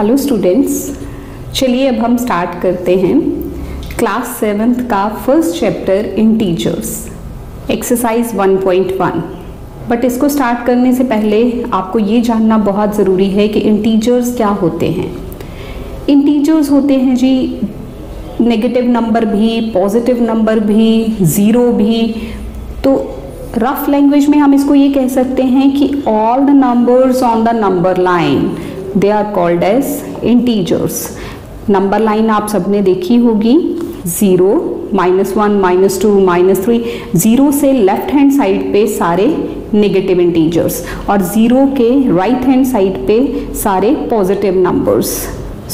Hello students चलिए अब हम स्टार्ट करते हैं. क्लास सेवन्थ का first chapter integers exercise 1.1 but इसको स्टार्ट करने से पहले आपको ये जानना बहुत ज़रूरी है कि इंटीजर्स क्या होते हैं. इंटीजर्स होते हैं जी नेगेटिव नंबर भी पॉजिटिव नंबर भी ज़ीरो भी. तो रफ लैंग्वेज में हम इसको ये कह सकते हैं कि all the numbers on the number line they are called as integers number line आप सबने देखी होगी. Zero minus one minus two minus three zero से लेफ़्ट हैंड साइड पे सारे नेगेटिव इंटीजर्स और ज़ीरो के राइट हैंड साइड पे सारे पॉजिटिव नंबर्स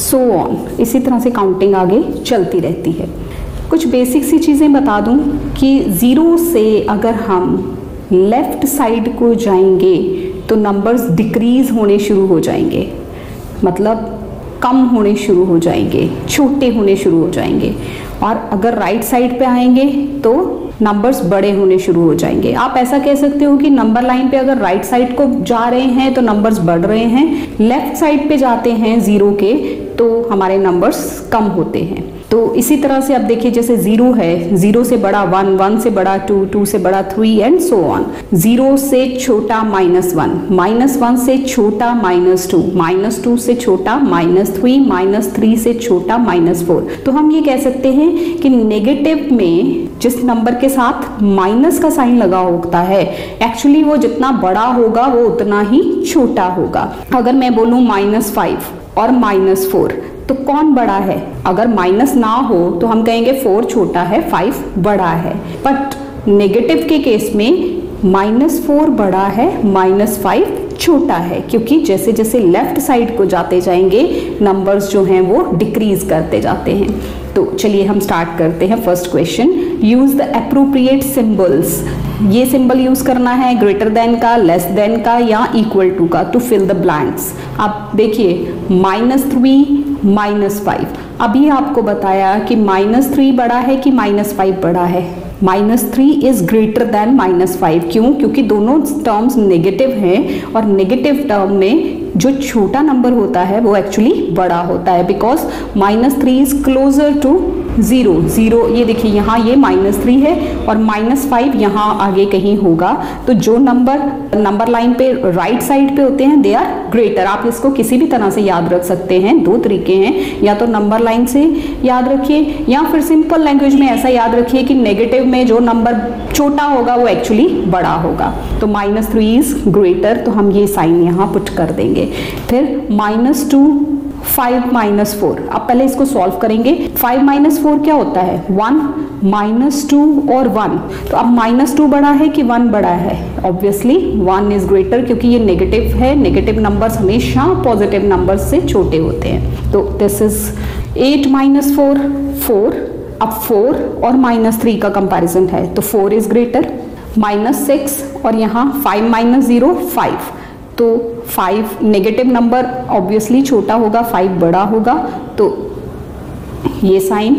सो ऑन इसी तरह से काउंटिंग आगे चलती रहती है. कुछ बेसिक सी चीज़ें बता दूँ कि ज़ीरो से अगर हम लेफ़्ट साइड को जाएँगे तो नंबर्स डिक्रीज़ होने शुरू हो जाएँगे. मतलब कम होने शुरू हो जाएँगे, छोटे होने शुरू हो जाएँगे। और अगर राइट साइड पे आएँगे तो नंबर्स बड़े होने शुरू हो जाएँगे। आप ऐसा कह सकते हो कि नंबर लाइन पे अगर राइट साइड को जा रहे हैं तो नंबर्स बढ़ रहे हैं। लेफ़्ट साइड पे जाते हैं ज़ीरो के तो हमारे नंबर्स कम होते हैं। तो इसी तरह से आप देखिए, जैसे ज़ीरो है, ज़ीरो से बड़ा वन वन से बड़ा टू टू से बड़ा three and so on zero से छोटा माइनस वन माइनस वन से छोटा माइनस टू माइनस टू से छोटा माइनस थ्री माइनस थ्री से छोटा माइनस फोर. तो हम ये कह सकते हैं कि नेगेटिव में जिस नंबर के साथ माइनस का साइन लगा होता है एक्चुअली वो जितना बड़ा होगा, वो उतना ही छोटा होगा. अगर मैं बोलूँ माइनस फाइव और माइनस फोर तो कौन बड़ा है? अगर माइनस ना हो तो हम कहेंगे फोर छोटा है फाइव बड़ा है. बट नेगेटिव के केस में माइनस फोर बड़ा है माइनस फाइव छोटा है. क्योंकि जैसे जैसे लेफ़्ट साइड को जाते जाएँगे नंबर्स जो हैं वो डिक्रीज करते जाते हैं. तो चलिए हम स्टार्ट करते हैं first question use the appropriate symbols ये सिंबल यूज़ करना है ग्रेटर देन का लेस देन का या इक्वल टू का टू फिल द ब्लैंक्स आप देखिए माइनस थ्री माइनस फाइव अभी आपको बताया कि माइनस थ्री बड़ा है कि माइनस फाइव बड़ा है? Minus three is greater than minus five क्यों? क्योंकि दोनों टर्म्स नेगेटिव हैं और नेगेटिव टर्म में जो छोटा नंबर होता है, वो एक्चुअली बड़ा होता है because minus three is closer to zero zero ये देखिए, यहाँ ये माइनस थ्री है और माइनस फाइव यहाँ आगे कहीं होगा। तो जो नंबर नंबर लाइन पे राइट साइड पे होते हैं दे आर ग्रेटर आप इसको किसी भी तरह से याद रख सकते हैं। दो तरीके हैं। या तो नंबर लाइन से याद रखिए, या फिर सिंपल लैंग्वेज में ऐसा याद रखिए कि नेगेटिव में जो नंबर छोटा होगा, वो एक्चुअली बड़ा होगा। तो माइनस थ्री इज़ ग्रेटर तो हम ये साइन यहाँ पुट कर देंगे। फिर minus two five minus four अब पहले इसको सॉल्व करेंगे। फाइव माइनस फोर क्या होता है? वन माइनस टू और वन तो अब माइनस टू बड़ा है कि वन बड़ा है? ऑब्वियसली वन इज़ ग्रेटर क्योंकि ये नेगेटिव है। नेगेटिव नंबर्स हमेशा पॉजिटिव नंबर्स से छोटे होते हैं। तो this is eight minus four four अब फोर और माइनस थ्री का कंपैरिजन है। तो four is greater minus six और यहाँ फाइव माइनस ज़ीरो फाइव तो फाइव नेगेटिव नंबर ऑब्वियसली छोटा होगा फाइव बड़ा होगा तो ये sign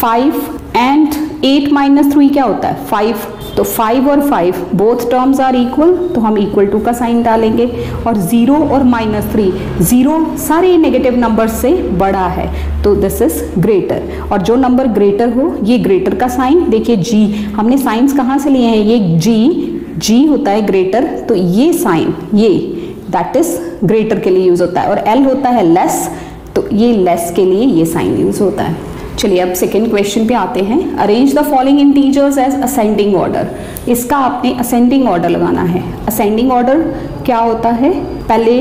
five and eight minus three क्या होता है? फाइव तो फाइव और five both terms are equal तो हम इक्वल टू का साइन डालेंगे और ज़ीरो और माइनस थ्री ज़ीरो सारे नेगेटिव नंबर से बड़ा है तो दिस इज़ ग्रेटर और जो नंबर ग्रेटर हो, ये ग्रेटर का साइन देखिए जी हमने साइंस कहाँ से लिए हैं? ये जी जी होता है ग्रेटर तो ये साइन ये दैट इज़ ग्रेटर के लिए यूज़ होता है। और एल होता है लेस तो ये लेस के लिए ये साइन यूज़ होता है। चलिए अब सेकेंड क्वेश्चन पे आते हैं। Arrange the following integers as ascending order इसका आपने असेंडिंग ऑर्डर लगाना है। असेंडिंग ऑर्डर क्या होता है? पहले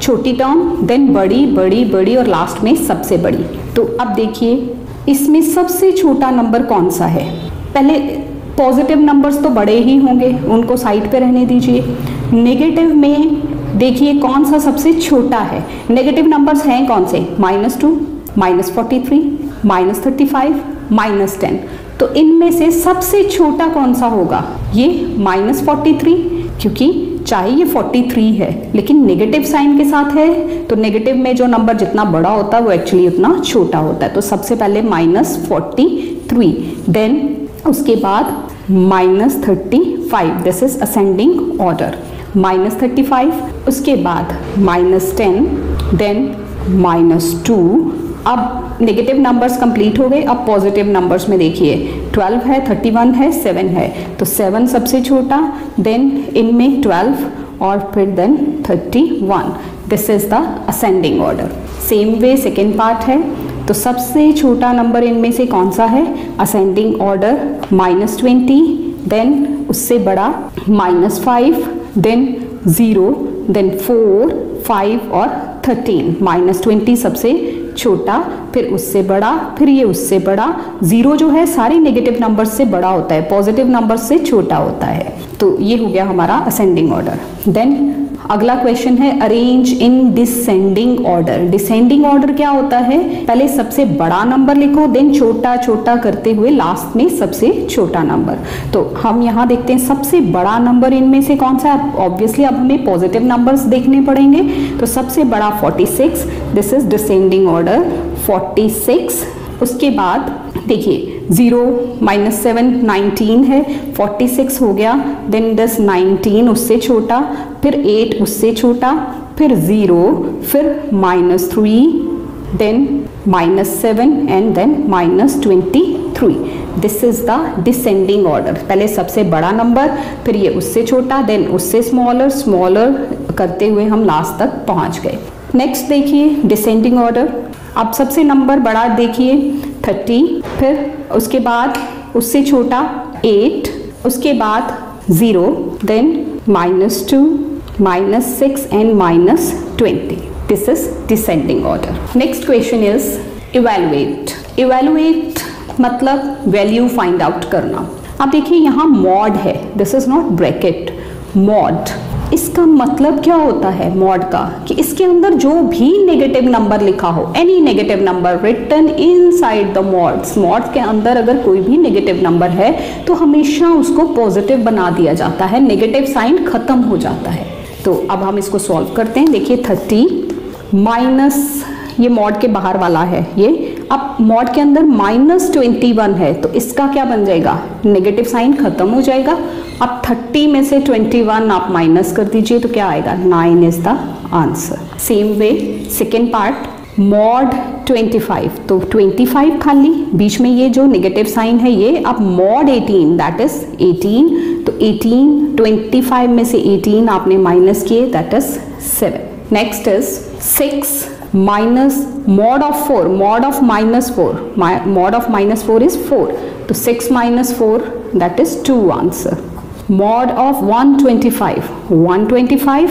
छोटी टर्म देन बड़ी बड़ी बड़ी और लास्ट में सबसे बड़ी। तो अब देखिए, इसमें सबसे छोटा नंबर कौन सा है? पहले पॉजिटिव नंबर्स तो बड़े ही होंगे। उनको साइड पे रहने दीजिए। नेगेटिव में देखिए कौन सा सबसे छोटा है। नेगेटिव नंबर्स हैं कौन से? Minus two minus forty three minus thirty five minus ten तो इनमें से सबसे छोटा कौन सा होगा? ये माइनस फोर्टी थ्री क्योंकि चाहे ये 43 है, लेकिन नेगेटिव साइन के साथ है तो नेगेटिव में जो नंबर जितना बड़ा होता है, वो एक्चुअली उतना छोटा होता है। तो सबसे पहले माइनस फोर्टी थ्री देन उसके बाद minus thirty five this is ascending order minus thirty five, उसके बाद minus ten then minus two. अब नेगेटिव नंबर्स कंप्लीट हो गए, अब पॉजिटिव नंबर्स में देखिए 12 है 31 है 7 है। तो 7 सबसे छोटा देन इनमें 12 और फिर then 31 this is the ascending order same way second part है। तो सबसे छोटा नंबर इनमें से कौन सा है? Ascending order minus twenty then उससे बड़ा minus five then zero then four five और थर्टीन माइनस ट्वेंटी सबसे छोटा, फिर उससे बड़ा, फिर ये उससे बड़ा। ज़ीरो जो है, सारे नेगेटिव नंबर से बड़ा होता है पॉजिटिव नंबर से छोटा होता है। तो ये हो गया हमारा असेंडिंग ऑर्डर देन अगला क्वेश्चन है arrange in descending order descending order क्या होता है? पहले सबसे बड़ा नंबर लिखो देन छोटा छोटा करते हुए लास्ट में सबसे छोटा नंबर तो हम यहाँ देखते हैं, सबसे बड़ा नंबर इनमें से कौन सा ऑब्वियसली अब हमें पॉजिटिव नंबर्स देखने पड़ेंगे. तो सबसे बड़ा 46 दिस इज़ डिसेंडिंग ऑर्डर 46 उसके बाद देखिए ज़ीरो माइनस सेवन नाइनटीन है, फोर्टी सिक्स हो गया देन दस नाइनटीन उससे छोटा, फिर एट उससे छोटा, फिर ज़ीरो, फिर minus three then minus seven and then minus twenty three. This is the descending order पहले सबसे बड़ा नंबर फिर ये उससे छोटा देन उससे स्मॉलर स्मॉलर करते हुए हम लास्ट तक पहुँच गए। नेक्स्ट देखिए डिसेंडिंग ऑर्डर अब सबसे नंबर बड़ा देखिए। थर्टी, फिर उसके बाद उससे छोटा एट, उसके बाद zero then minus two minus six and minus twenty this is descending order next question is evaluate evaluate मतलब वैल्यू फाइंड आउट करना। आप देखिए यहाँ मॉड है। This is not bracket mod इसका मतलब क्या होता है मॉड का? कि इसके अंदर जो भी नेगेटिव नंबर लिखा हो any negative number written inside the mods mod के अंदर अगर कोई भी नेगेटिव नंबर है तो हमेशा उसको पॉजिटिव बना दिया जाता है नेगेटिव साइन खत्म हो जाता है। तो अब हम इसको सॉल्व करते हैं। देखिए थर्टी माइनस ये मॉड के बाहर वाला है, ये अब मॉड के अंदर माइनस ट्वेंटी वन है तो इसका क्या बन जाएगा? नेगेटिव साइन खत्म हो जाएगा। अब थर्टी में से ट्वेंटी वन आप माइनस कर दीजिए तो क्या आएगा? Nine is the answer same way second part mod 25 तो 25 खाली, बीच में ये जो नेगेटिव साइन है ये, अब मॉड 18 दैट इज़ 18 तो 18 25 में से 18 आपने माइनस किए that is 7 next is 6 minus mod of four mod of minus four mod of minus four is four तो six minus four that is two answer mod of 125 125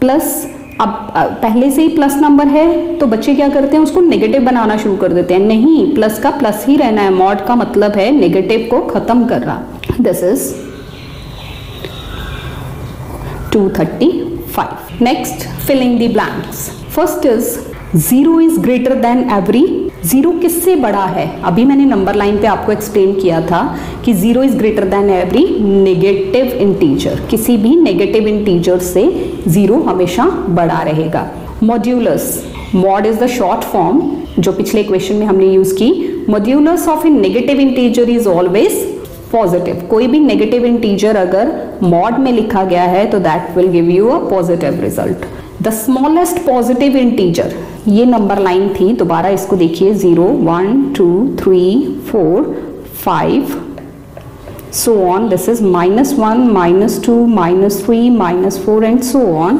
plus अब पहले से ही प्लस नंबर है तो बच्चे क्या करते हैं? उसको नेगेटिव बनाना शुरू कर देते हैं। नहीं प्लस का प्लस ही रहना है। मॉड का मतलब है नेगेटिव को खत्म कर रहा this is 235 next filling the blanks first is zero is greater than every zero किससे बड़ा है? अभी मैंने नंबर लाइन पे आपको एक्सप्लेन किया था कि zero is greater than every negative integer किसी भी नेगेटिव इंटीजर से ज़ीरो हमेशा बड़ा रहेगा। Modulus mod is the short form जो पिछले क्वेश्चन में हमने यूज़ की। Modulus of a negative integer is always positive कोई भी नेगेटिव इंटीजर अगर मॉड में लिखा गया है तो that will give you a positive result the smallest positive integer ये नंबर लाइन थी, दोबारा इसको देखिए zero one two three four five so on this is minus one minus two minus three minus four and so on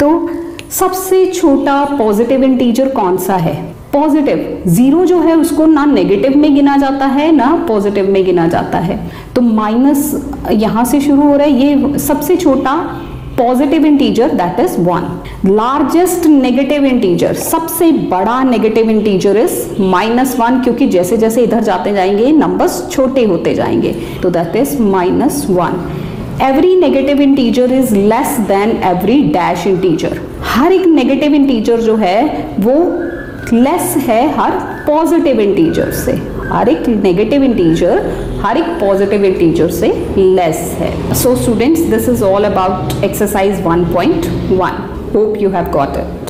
तो सबसे छोटा positive integer कौन सा है? पॉजिटिव ज़ीरो जो है, उसको ना नेगेटिव में गिना जाता है, ना पॉजिटिव में गिना जाता है। तो माइनस यहाँ से शुरू हो रहा है। ये सबसे छोटा positive integer that is one largest negative integer सबसे बड़ा negative integer is minus one क्योंकि जैसे जैसे इधर जाते जाएँगे नंबर्स छोटे होते जाएँगे तो that is minus one every negative integer is less than every dash integer हर एक नेगेटिव इंटीजर जो है, वो लेस है हर पॉजिटिव इंटीजर से. हर एक नेगेटिव इंटीजर हर एक पॉजिटिव इंटीजर से लेस है। So students this is all about exercise 1.1 hope you have got it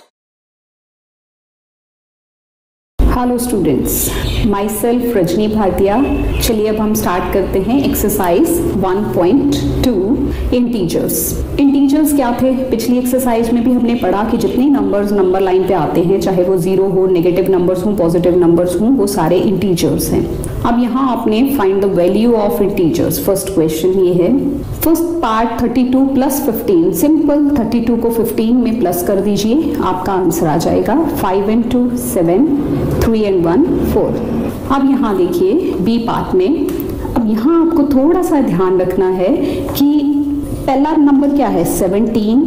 hello students myself Rajni Bhatia चलिए अब हम स्टार्ट करते हैं एक्सरसाइज 1.2 इंटीजर्स इंटीजर्स क्या थे? पिछली एक्सरसाइज में भी हमने पढ़ा कि जितने नंबर्स नंबर लाइन पे आते हैं, चाहे वो ज़ीरो हो नेगेटिव नंबर्स हो पॉजिटिव नंबर्स हो, वो सारे इंटीजर्स हैं। अब यहाँ आपने find the value of integers first question ये है। फ़र्स्ट पार्ट 32 प्लस 15 सिंपल 32 को 15 में प्लस कर दीजिए। आपका आंसर आ जाएगा 5 and two seven three and one four अब यहाँ देखिए बी पार्ट में। अब यहाँ आपको थोड़ा सा ध्यान रखना है कि पहला नंबर क्या है? 17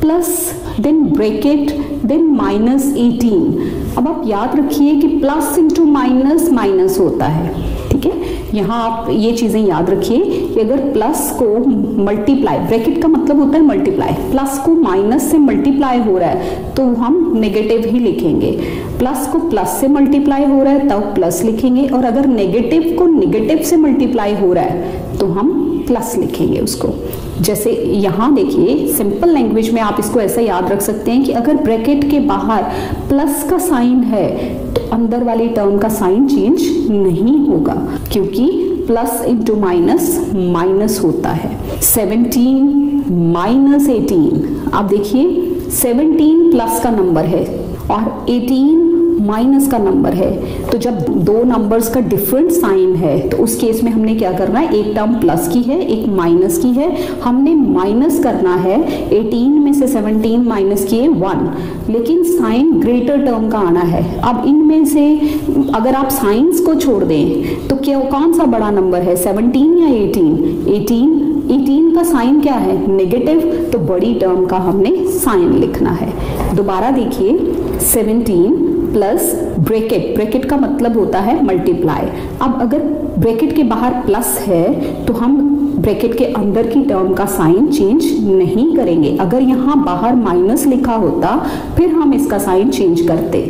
plus then bracket then minus 18 अब आप याद रखिए कि प्लस इंटू माइनस माइनस होता है है। यहाँ आप ये चीज़ें याद रखिए कि अगर प्लस को मल्टीप्लाई ब्रैकेट का मतलब होता है मल्टीप्लाई प्लस को माइनस से मल्टीप्लाई हो रहा है तो हम नेगेटिव ही लिखेंगे। प्लस को प्लस से मल्टीप्लाई हो रहा है, तब प्लस लिखेंगे, और अगर नेगेटिव को नेगेटिव से मल्टीप्लाई हो रहा है तो हम प्लस लिखेंगे उसको। जैसे यहाँ देखिए सिंपल लैंग्वेज में आप इसको ऐसा याद रख सकते हैं कि अगर ब्रैकेट के बाहर प्लस का साइन है अंदर वाली टर्म का साइन चेंज नहीं होगा, क्योंकि प्लस इंटू माइनस माइनस होता है। 17 माइनस 18 आप देखिए 17 प्लस का नंबर है और 18 माइनस का नंबर है। तो जब दो नंबर्स का डिफरेंट साइन है तो उस केस में हमने क्या करना है? एक टर्म प्लस की है, एक माइनस की है। हमने माइनस करना है 18 में से 17 माइनस किए 1 लेकिन साइन ग्रेटर टर्म का आना है। अब इनमें से अगर आप साइंस को छोड़ दें तो क्या कौन सा बड़ा नंबर है? 17 या 18 18 18 का साइन क्या है? नेगेटिव तो बड़ी टर्म का हमने साइन लिखना है। दोबारा देखिए 17 प्लस ब्रैकेट ब्रैकेट का मतलब होता है मल्टीप्लाई अब अगर ब्रैकेट के बाहर प्लस है तो हम ब्रैकेट के अंदर की टर्म का साइन चेंज नहीं करेंगे. अगर यहाँ बाहर माइनस लिखा होता, फिर हम इसका साइन चेंज करते.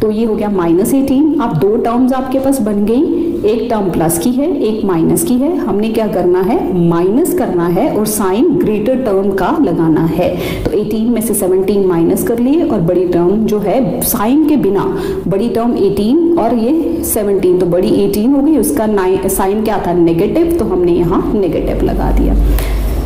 तो ये हो गया माइनस एटीन अब दो टर्म्स आपके पास बन गई. एक टर्म प्लस की है, एक माइनस की है। हमने क्या करना है? माइनस करना है और साइन ग्रेटर टर्म का लगाना है। तो 18 में से 17 माइनस कर लिए और बड़ी टर्म जो है साइन के बिना, बड़ी टर्म 18 और ये 17 तो बड़ी 18 हो गई। उसका साइन क्या था? नेगेटिव तो हमने यहाँ नेगेटिव लगा दिया।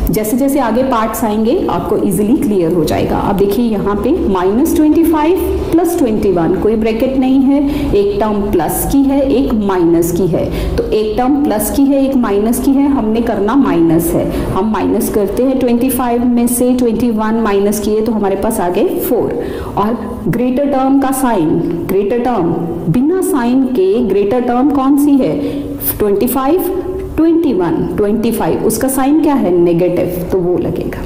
जैसे जैसे आगे पार्ट्स आएँगे, आपको इजीली क्लियर हो जाएगा। अब देखिए यहाँ पे minus twenty five plus twenty one कोई ब्रैकेट नहीं है। एक टर्म प्लस की है, एक माइनस की है। तो एक टर्म प्लस की है, एक माइनस की है, हमने करना माइनस है। हम माइनस करते हैं ट्वेंटी फाइव में से ट्वेंटी वन माइनस किए तो हमारे पास आ गए फोर और ग्रेटर टर्म का साइन ग्रेटर टर्म बिना साइन के ग्रेटर टर्म कौन सी है? ट्वेंटी फाइव 21 25 उसका साइन क्या है? नेगेटिव तो वो लगेगा।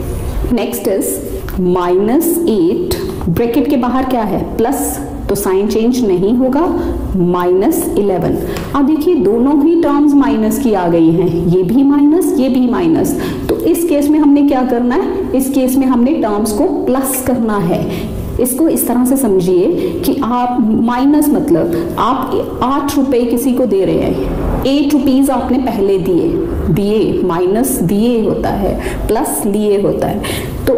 Next is minus eight, bracket के बाहर क्या है? प्लस तो साइन चेंज नहीं होगा, माइनस इलेवन। अब देखिए, दोनों ही टर्म्स माइनस की आ गई हैं, ये भी माइनस, ये भी माइनस। तो इस केस में हमने क्या करना है? इस केस में हमने टर्म्स को प्लस करना है। इसको इस तरह से समझिए कि आप माइनस मतलब आप आठ रुपए किसी को दे रहे हैं। एट रुपीज़ आपने पहले दिए दिए माइनस दिए होता है प्लस लिए होता है। तो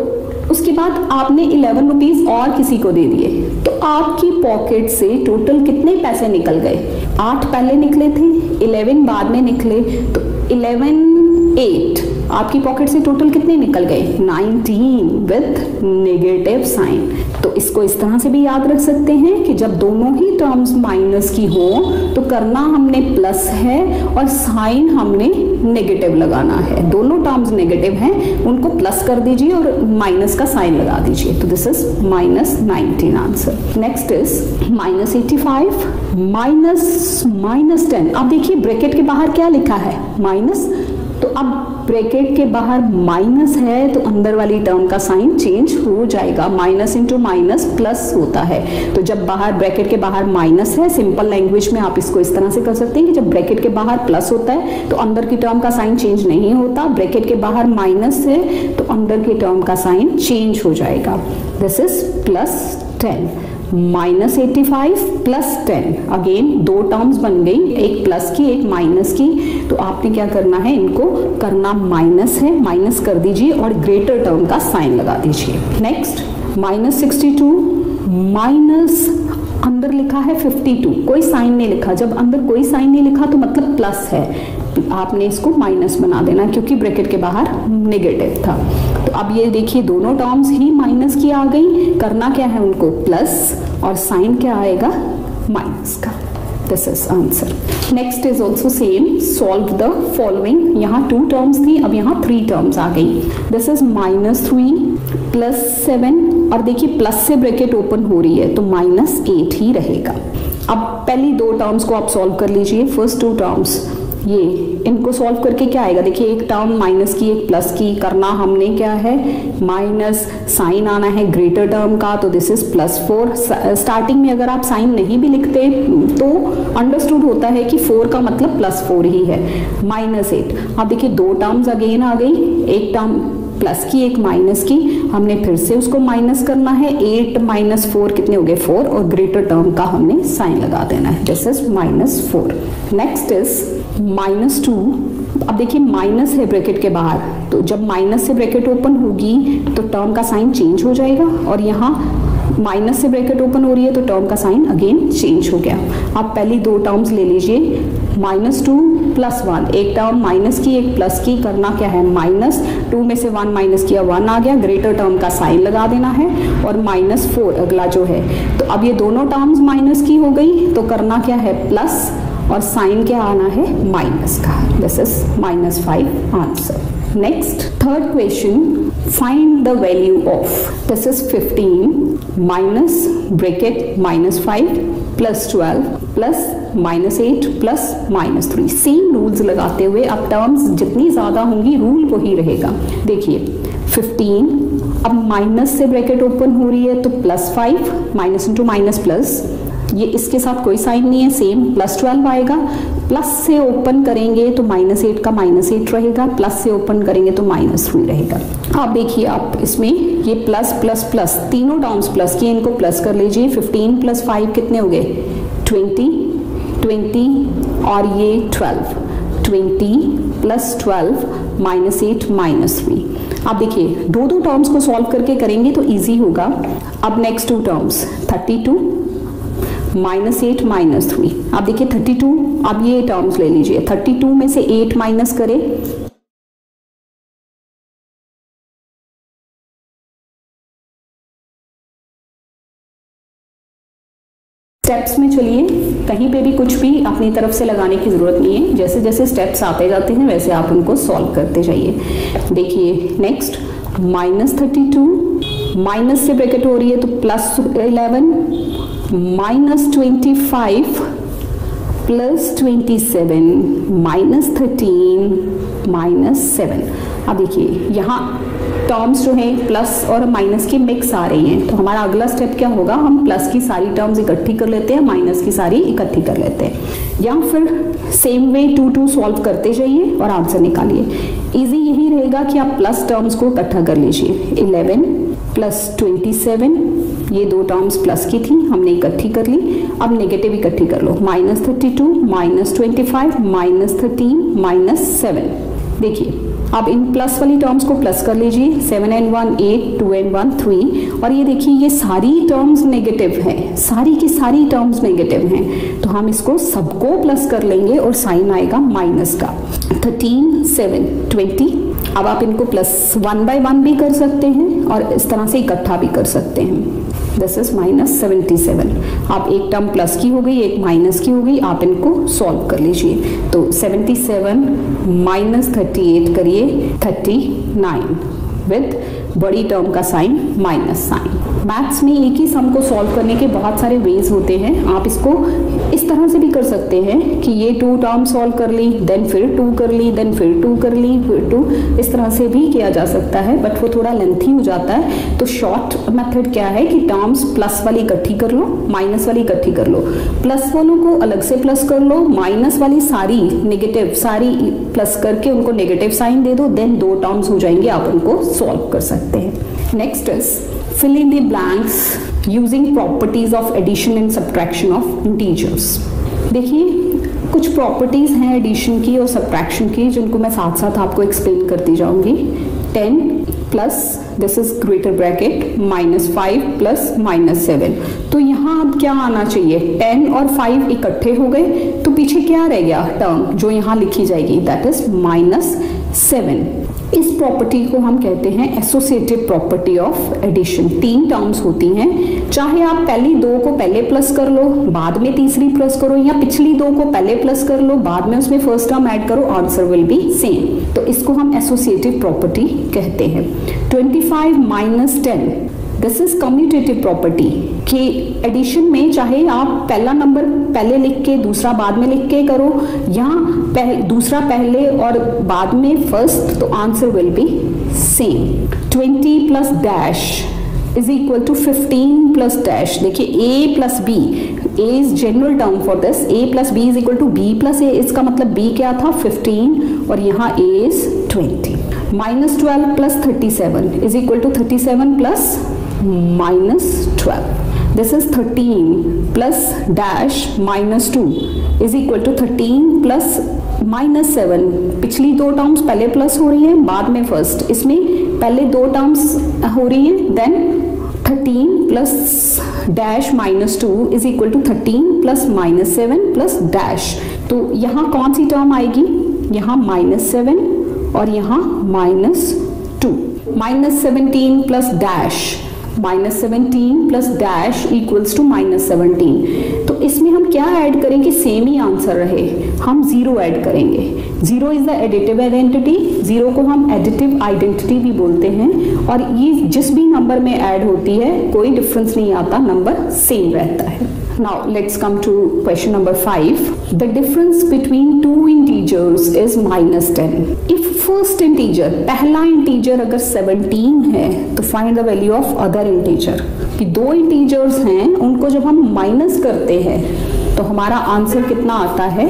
उसके बाद आपने इलेवन रुपीज़ और किसी को दे दिए। तो आपकी पॉकेट से टोटल कितने पैसे निकल गए? आठ पहले निकले थे इलेवन बाद में निकले। तो इलेवन एट आपकी पॉकेट से टोटल कितने निकल गए? 19 विथ नेगेटिव साइन तो इसको इस तरह से भी याद रख सकते हैं कि जब दोनों ही टर्म्स माइनस की हो तो करना हमने प्लस है और साइन हमने नेगेटिव लगाना है। दोनों टर्म्स नेगेटिव हैं, उनको प्लस कर दीजिए और माइनस का साइन लगा दीजिए। तो this is minus nineteen answer next is minus eighty five minus minus ten अब देखिए ब्रैकेट के बाहर क्या लिखा है? माइनस तो अब ब्रैकेट के बाहर माइनस है तो अंदर वाली टर्म का साइन चेंज हो जाएगा। माइनस इंटू माइनस प्लस होता है। तो जब बाहर, ब्रैकेट के बाहर माइनस है, सिंपल लैंग्वेज में आप इसको इस तरह से कर सकते हैं कि जब ब्रैकेट के बाहर प्लस होता है तो अंदर की टर्म का साइन चेंज नहीं होता। ब्रैकेट के बाहर माइनस है तो अंदर की टर्म का साइन चेंज हो जाएगा। This is plus ten minus eighty five plus ten again दो टर्म्स बन गई, एक प्लस की, एक माइनस की। तो आपने क्या करना है? इनको करना माइनस है माइनस कर दीजिए और ग्रेटर टर्म का साइन लगा दीजिए। Next minus sixty two minus अंदर लिखा है 52 कोई साइन नहीं लिखा। जब अंदर कोई साइन नहीं लिखा तो मतलब प्लस है। आपने इसको माइनस बना देना, क्योंकि ब्रैकेट के बाहर नेगेटिव था। अब ये देखिए, दोनों टर्म्स ही माइनस की आ गई। करना क्या है उनको? प्लस और साइन क्या आएगा? माइनस का। This is answer next is also same solve the following यहाँ टू टर्म्स थी, अब यहाँ थ्री टर्म्स आ गई। This is minus three plus seven और देखिए प्लस से ब्रैकेट ओपन हो रही है तो माइनस एट ही रहेगा। अब पहली दो टर्म्स को आप सॉल्व कर लीजिए। फ़र्स्ट टू टर्म्स ये, इनको सॉल्व करके क्या आएगा? देखिए, एक टर्म माइनस की, एक प्लस की करना हमने क्या है? माइनस साइन आना है ग्रेटर टर्म का तो this is plus four starting में अगर आप साइन नहीं भी लिखते तो अंडरस्टूड होता है कि फोर का मतलब प्लस फोर ही है। माइनस एट अब देखिए, दो टर्म्स अगेन आ गई। एक टर्म प्लस की, एक माइनस की। हमने फिर से उसको माइनस करना है। एट माइनस फोर कितने हो गए? फोर और ग्रेटर टर्म का हमने साइन लगा देना है। This is minus four next is minus two अब देखिए माइनस है ब्रैकेट के बाहर तो जब माइनस से ब्रैकेट ओपन होगी तो टर्म का साइन चेंज हो जाएगा, और यहाँ माइनस से ब्रैकेट ओपन हो रही है तो टर्म का साइन अगेन चेंज हो गया। आप पहली दो टर्म्स ले लीजिए माइनस टू प्लस वन एक टर्म माइनस की, एक प्लस की, करना क्या है? माइनस टू में से वन माइनस किया वन आ गया ग्रेटर टर्म का साइन लगा देना है, और माइनस फोर अगला जो है। तो अब ये दोनों टर्म्स माइनस की हो गई तो करना क्या है? प्लस और साइन क्या आना है? माइनस का। This is minus five answer next third question find the value of this is 15 minus bracket minus five plus twelve plus minus eight plus minus three same rules लगाते हुए अब terms जितनी ज़्यादा होंगी रूल वही रहेगा। देखिए 15 अब माइनस से ब्रैकेट ओपन हो रही है तो plus five minus into minus plus ये इसके साथ कोई साइन नहीं है सेम प्लस ट्वेल्व आएगा। प्लस से ओपन करेंगे तो माइनस एट का माइनस एट रहेगा। प्लस से ओपन करेंगे तो माइनस थ्री रहेगा। आप देखिए, आप इसमें ये प्लस प्लस प्लस तीनों टर्म्स प्लस किए, इनको प्लस कर लीजिए। फिफ्टीन प्लस फाइव कितने हो गए? ट्वेंटी ट्वेंटी और ये twelve twenty plus twelve minus eight minus three आप देखिए दो दो टर्म्स को सॉल्व करके करेंगे तो इजी होगा। अब next two terms thirty two minus eight minus three आप देखिए थर्टी टू आप ये टर्म्स ले लीजिए। थर्टी टू में से एट माइनस करें। स्टेप्स में चलिए। कहीं पे भी कुछ भी अपनी तरफ़ से लगाने की ज़रूरत नहीं है। जैसे जैसे स्टेप्स आते जाते हैं, वैसे आप उनको सॉल्व करते जाइए। देखिए next minus thirty two minus से ब्रैकेट हो रही है तो plus eleven, minus twenty five, plus twenty seven, minus thirteen, minus seven. अब देखिए, यहाँ टर्म्स जो हैं, प्लस और माइनस की मिक्स आ रही हैं। तो हमारा अगला स्टेप क्या होगा? हम प्लस की सारी टर्म्स इकट्ठी कर लेते हैं, माइनस की सारी इकट्ठी कर लेते हैं। या फिर same way two two solve करते जाइए और आंसर निकालिए। इजी यही रहेगा कि आप प्लस टर्म्स को इकट्ठा कर लीजिए। इलेवन प्लस ट्वेंटी सेवन ये दो टर्म्स प्लस की थी, हमने इकट्ठी कर ली। अब नेगेटिव इकट्ठी कर लो। Minus thirty two minus twenty five minus thirteen minus seven देखिए, अब इन प्लस वाली टर्म्स को प्लस कर लीजिए। Seven and one eight two and one three और ये देखिए, ये सारी टर्म्स नेगेटिव हैं। सारी की सारी टर्म्स नेगेटिव हैं। तो हम इसको सबको प्लस कर लेंगे और साइन आएगा माइनस का। थर्टीन सेवन ट्वेंटी अब आप इनको प्लस वन बाई वन भी कर सकते हैं और इस तरह से इकट्ठा भी कर सकते हैं। This is minus seventy seven आप एक टर्म प्लस की हो गई, एक माइनस की हो गई, आप इनको सॉल्व कर लीजिए। तो seventy seven minus thirty eight करिए थर्टी नाइन विथ बड़ी टर्म का साइन माइनस साइन मैथ्स में एक ही सम को सॉल्व करने के बहुत सारे वेज होते हैं। आप इसको इस तरह से भी कर सकते हैं कि ये टू टर्म सॉल्व कर ली देन फिर टू कर ली देन फिर टू कर ली, फिर टू इस तरह से भी किया जा सकता है बट वो थोड़ा लेंथी हो जाता है। तो शॉर्ट मेथड क्या है कि टर्म्स प्लस वाली इकट्ठी कर लो माइनस वाली इकट्ठी कर लो। प्लस वालों को अलग से प्लस कर लो माइनस वाली सारी नेगेटिव सारी प्लस करके उनको नेगेटिव साइन दे दो देन दो टर्म्स हो जाएँगे, आप उनको सॉल्व कर सकते हैं। Next is fill in the blanks using properties of addition and subtraction of integers. देखिए, कुछ प्रॉपर्टीज़ हैं एडिशन की और सब्ट्रैक्शन की जिनको मैं साथ साथ आपको एक्सप्लेन करती जाऊँगी। 10 plus this is greater bracket minus five plus minus seven तो यहाँ अब क्या आना चाहिए? टेन और फाइव इकट्ठे हो गए तो पीछे क्या रह गया? टर्म जो यहाँ लिखी जाएगी दैट इज़ माइनस सेवन इस प्रॉपर्टी को हम कहते हैं एसोसिएटिव प्रॉपर्टी ऑफ़ एडिशन तीन टर्म्स होती हैं। चाहे आप पहली दो को पहले प्लस कर लो, बाद में तीसरी प्लस करो, या पिछली दो को पहले प्लस कर लो, बाद में उसमें फ़र्स्ट टर्म ऐड करो आंसर विल बी सेम तो इसको हम एसोसिएटिव प्रॉपर्टी कहते हैं। 25 five minus ten this is commutative property कि एडिशन में चाहे आप पहला नंबर पहले लिख के दूसरा बाद में लिख के करो या पह, दूसरा पहले और बाद में फ़र्स्ट तो answer will be same 20 plus dash is equal to 15 plus dash देखिए a plus b a is general term for this a plus b is equal to b plus a इसका मतलब b क्या था? 15 और यहाँ a is 20 minus twelve plus thirty seven is equal to thirty seven plus minus 12 this is 13 plus dash minus 2 is equal to 13 plus minus seven पिछली दो terms पहले plus हो रही हैं, बाद में फ़र्स्ट इसमें पहले दो टर्म्स हो रही हैं then 13 plus dash minus two is equal to thirteen plus minus seven plus dash तो यहाँ कौन सी टर्म आएगी? यहाँ माइनस सेवन और यहाँ minus two minus seventeen plus dash minus seventeen plus dash equals to minus seventeen तो इसमें हम क्या ऐड करेंगे? सेम ही आंसर रहे। हम ज़ीरो ऐड करेंगे। Zero is the additive identity zero को हम एडिटिव आइडेंटिटी भी बोलते हैं। और ये जिस भी नंबर में ऐड होती है, कोई डिफरेंस नहीं आता। नंबर सेम रहता है। Now let's come to question number 5 the difference between two integers is minus 10 if first integer पहला integer अगर 17 है तो find the value of other integer कि दो integers हैं उनको जब हम minus करते हैं तो हमारा आंसर कितना आता है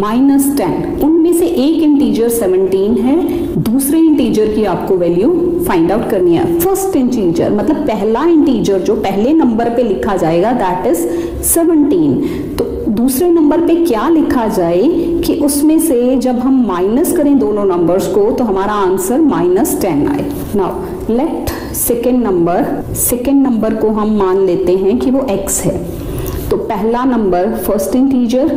माइनस टेन उनमें से एक इंटीजर 17 है, दूसरे इंटीजर की आपको वैल्यू फाइंड आउट करनी है। फ़र्स्ट इंटीजर मतलब पहला इंटीजर जो पहले नंबर पे लिखा जाएगा दैट इज़ 17 तो दूसरे नंबर पे क्या लिखा जाए कि उसमें से जब हम माइनस करें दोनों नंबर्स को तो हमारा आंसर माइनस टेन आए। Now let second number second number को हम मान लेते हैं कि वो एक्स है। तो पहला number first integer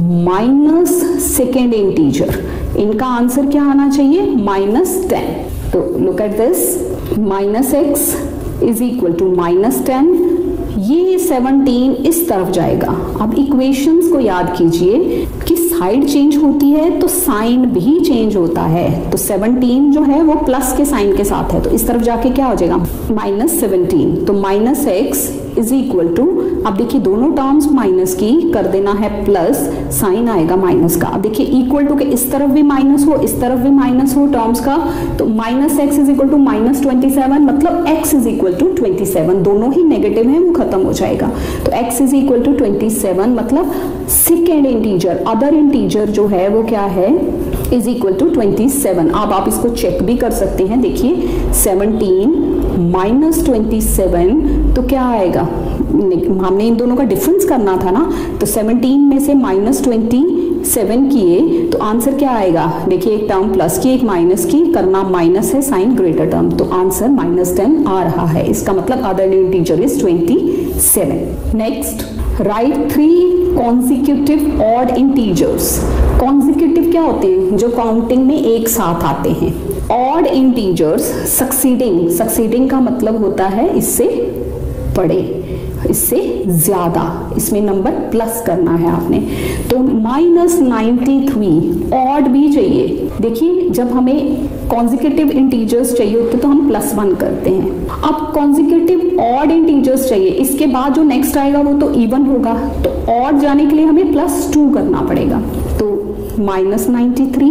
minus second integer. इनका आंसर क्या आना चाहिए? Minus ten. तो look at this minus x is equal to minus ten. ये 17 इस तरफ़ जाएगा। अब इक्वेशंस को याद कीजिए कि साइड चेंज होती है तो साइन भी चेंज होता है। तो 17 जो है वो प्लस के साइन के साथ है। तो इस तरफ़ जाके क्या हो जाएगा? Minus seventeen. तो minus x is equal to अब देखिए दोनों टर्म्स माइनस की कर देना है प्लस साइन आएगा माइनस का। अब देखिए इक्वल टू के इस तरफ़ भी माइनस हो, इस तरफ़ भी माइनस हो टर्म्स का तो minus x is equal to minus twenty seven मतलब x is equal to twenty seven दोनों ही नेगेटिव है, वो खत्म हो जाएगा। तो x is equal to twenty seven मतलब सेकेंड इंटीजर अदर इंटीजर जो है, वो क्या है? Is equal to twenty seven अब आप इसको चेक भी कर सकते हैं। देखिए सेवनटीन माइनस ट्वेंटी सेवन तो क्या आएगा? हमने इन दोनों का डिफरेंस करना था ना? तो 17 में से माइनस ट्वेंटी सेवन किए तो आंसर क्या आएगा? देखिए, एक टर्म प्लस की, एक माइनस की, करना माइनस है साइन ग्रेटर टर्म तो आंसर माइनस टेन आ रहा है। इसका मतलब other integer is twenty seven next right three consecutive odd integers consecutive क्या होते हैं? जो काउंटिंग में एक साथ आते हैं। ऑड इंटीजर्स सक्सीडिंग सक्सीडिंग का मतलब होता है इससे बड़े। इससे ज़्यादा इसमें नंबर प्लस करना है आपने। तो माइनस नाइन्टी थ्री ऑड भी चाहिए। देखिए, जब हमें कॉन्जिकेटिव इंटीजर्स चाहिए होते तो हम प्लस वन करते हैं। अब कॉन्जिकेटिव ऑड इंटीजर्स चाहिए। इसके बाद जो नेक्स्ट आएगा, वो तो इवन होगा। तो ऑड जाने के लिए हमें प्लस टू करना पड़ेगा। तो minus ninety three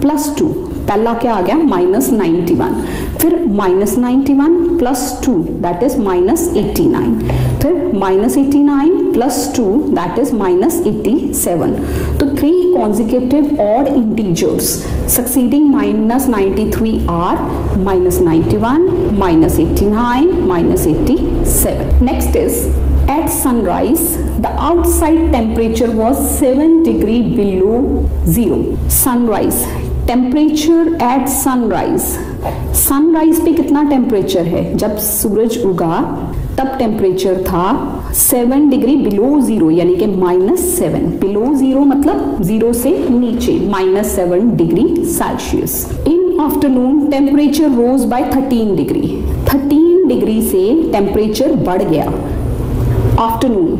plus two पहला क्या आ गया? माइनस नाइन्टी वन फिर minus ninety one plus two that is minus eighty nine फिर minus eighty nine plus two that is minus eighty seven तो three consecutive odd integers succeeding minus ninety three are minus ninety one minus eighty nine minus eighty seven next is at sunrise, the outside temperature was 7 degree below zero. Sunrise. Temperature at sunrise sunrise पे कितना temperature है? जब सूरज उगा, तब temperature था seven degree below zero यानी कि minus seven below zero मतलब ज़ीरो से नीचे minus seven degree Celsius in afternoon temperature rose by thirteen degree thirteen degree से टेम्परेचर बढ़ गया. आफ्टरनून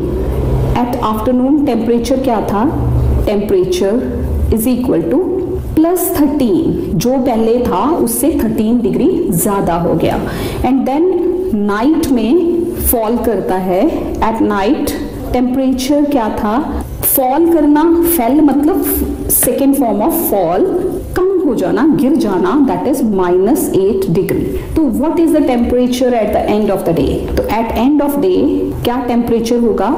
एट आफ्टरनून टेम्परेचर क्या था? Temperature is equal to plus thirteen जो पहले था, उससे थर्टीन डिग्री ज़्यादा हो गया। एंड देन नाइट में फॉल करता है। एट नाइट टेम्परेचर क्या था? फॉल करना फेल मतलब सेकेंड फॉर्म ऑफ़ फॉल कम हो जाना, गिर जाना that is minus eight degree तो what is the temperature at the end of the day तो एट एंड ऑफ़ डे क्या टेम्परेचर होगा?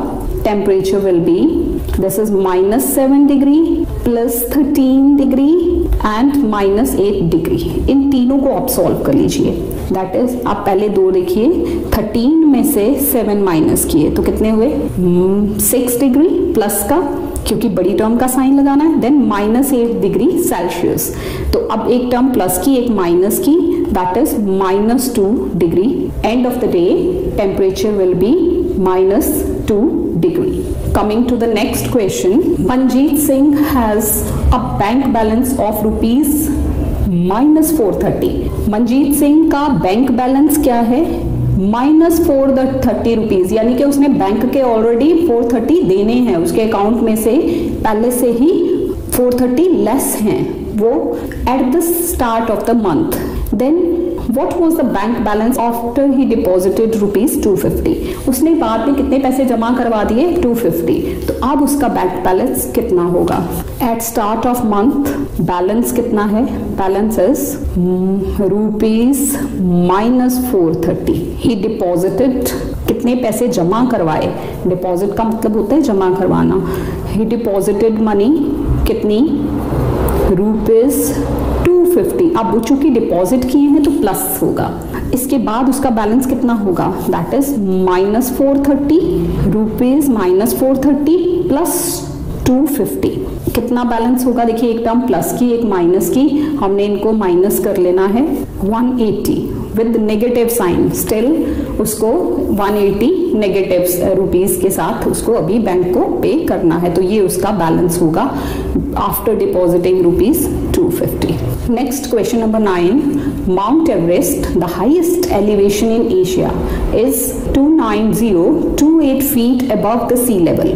Temperature will be this is minus seven degree plus thirteen degree and minus eight degree इन तीनों को आप solve कर लीजिए। That is आप पहले दो देखिए। थर्टीन में से सेवन माइनस किए। तो कितने हुए? सिक्स डिग्री प्लस का, क्योंकि बड़ी टर्म का साइन लगाना है। Then minus eight degree Celsius तो अब एक टर्म प्लस की, एक माइनस की that is minus two degree end of the day temperature will be minus two degree coming to the next question manjeet singh has a bank balance of rupees minus four thirty Manjeet Singh का bank balance क्या है? Minus four the thirty rupees यानी कि उसने bank के already four thirty देने हैं। उसके अकाउंट में से पहले से ही फोर थर्टी लेस हैं। वो at the start of the month then what was the bank balance after he deposited rupees two fifty उसने बाद में कितने पैसे जमा करवा दिए? टू फिफ्टी तो अब उसका बैंक बैलेंस कितना होगा? At start of month balance कितना है? Balance is rupees minus four thirty he कितने पैसे जमा करवाए? डिपॉजिट का मतलब होता है जमा करवाना. ही डिपॉजिटेड मनी कितनी? रुपीज़ फिफ्टी अब चूँकि डिपॉजिट किए हैं तो प्लस होगा। इसके बाद उसका बैलेंस कितना होगा? That is minus four thirty rupees minus four thirty plus two fifty कितना बैलेंस होगा? देखिए, एक टर्म प्लस की, एक माइनस की। हमने इनको माइनस कर लेना है 180 विद नेगेटिव साइन स्टिल उसको 180 नेगेटिव रुपीस के साथ उसको अभी बैंक को पे करना है। तो ये उसका बैलेंस होगा after depositing rupees 250 next question number nine Mount Everest the highest elevation in Asia is 29028 feet above the sea level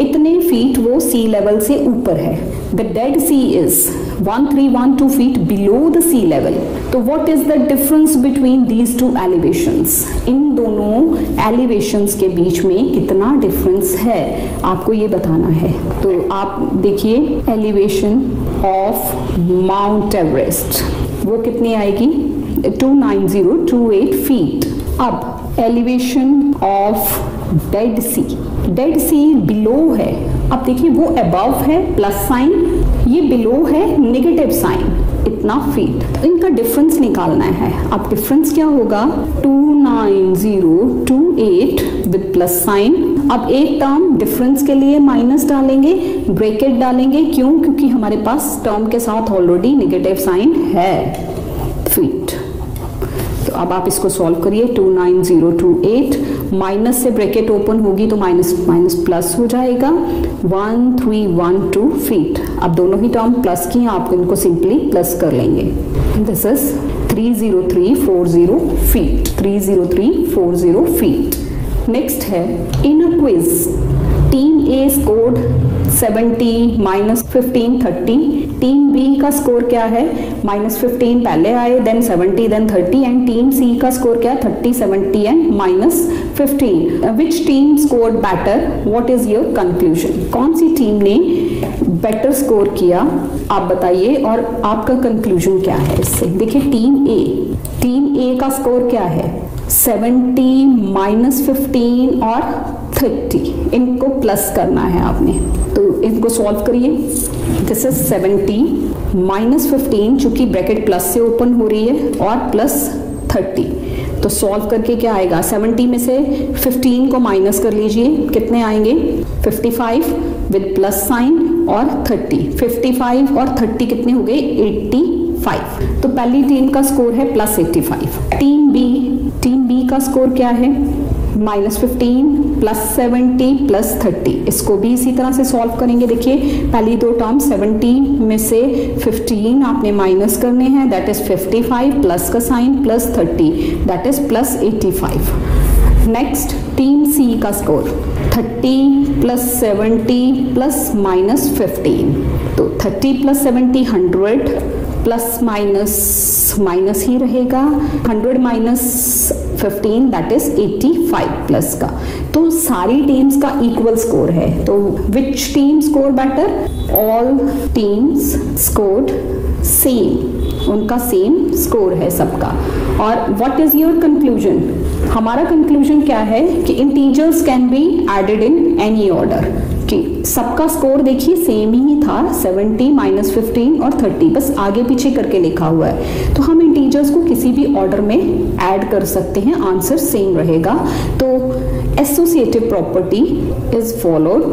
इतने फीट वो सी लेवल से ऊपर है. The Dead Sea is 1312 feet below the sea level तो what is the difference between these two elevations इन दोनों elevations के बीच में कितना डिफरेंस है? आपको ये बताना है. तो आप देखिए एलिवेशन ऑफ़ माउंट एवरेस्ट वो कितनी आएगी? 29028 फीट अब elevation of Dead Sea Dead Sea below है. अब देखिए, वो अबव है प्लस साइन ये बिलो है नेगेटिव साइन इतना फीट तो इनका डिफरेंस निकालना है. अब डिफरेंस क्या होगा? 29028 विद प्लस साइन अब एक टर्म डिफरेंस के लिए माइनस डालेंगे ब्रेकेट डालेंगे, क्यों? क्योंकि हमारे पास टर्म के साथ ऑलरेडी नेगेटिव साइन है। फीट तो अब आप इसको सॉल्व करिए 29028 माइनस से ब्रैकेट ओपन होगी तो माइनस माइनस प्लस हो जाएगा। 1312 फीट अब दोनों ही टर्म प्लस की हैं, आप इनको सिंपली प्लस कर लेंगे। This is 30340 feet 30340 feet next है in quiz team A scored 70 minus fifteen thirty team B का स्कोर क्या है? माइनस फिफ्टीन पहले आए then 70 then 30 and team C का स्कोर क्या? है 30 70 and minus 15 which team score better what is your conclusion कौन सी टीम ने बेटर स्कोर किया? आप बताइए, और आपका कंक्लूजन क्या है इससे? देखिए टीम ए टीम ए का स्कोर क्या है? 70 माइनस फिफ्टीन और 30 इनको प्लस करना है आपने। तो इनको सॉल्व करिए। दिस इज़ 70 माइनस फिफ्टीन चूँकि ब्रैकेट प्लस से ओपन हो रही है, और प्लस 30 तो सॉल्व करके क्या आएगा? 70 में से 15 को माइनस कर लीजिए। कितने आएँगे? 55 विद प्लस साइन और 30 55 और 30 कितने हो गए? फाइव। तो पहली टीम का स्कोर है plus eighty five. Team B team B का स्कोर क्या है? Minus fifteen plus seventy plus thirty इसको भी इसी तरह से सॉल्व करेंगे। देखिए, पहली दो टर्म सेवेंटी में से फिफ्टीन आपने माइनस करने हैं। That is fifty five plus का sign plus thirty that is plus eighty five next team C का score thirty plus seventy plus minus fifteen तो thirty plus seventy hundred plus minus minus ही रहेगा। 100 minus 15 that is 85 plus का। तो सारी teams का equal score है। तो which team score better all teams score same उनका सेम स्कोर है सबका। और व्हाट इज़ योर कंक्लूजन हमारा कंक्लूजन क्या है कि integers can be added in any order कि सबका स्कोर देखिए सेम ही था 70 माइनस फिफ्टीन और 30 बस आगे पीछे करके लिखा हुआ है। तो हम इंटीजर्स को किसी भी ऑर्डर में ऐड कर सकते हैं। आंसर सेम रहेगा। तो associative property is followed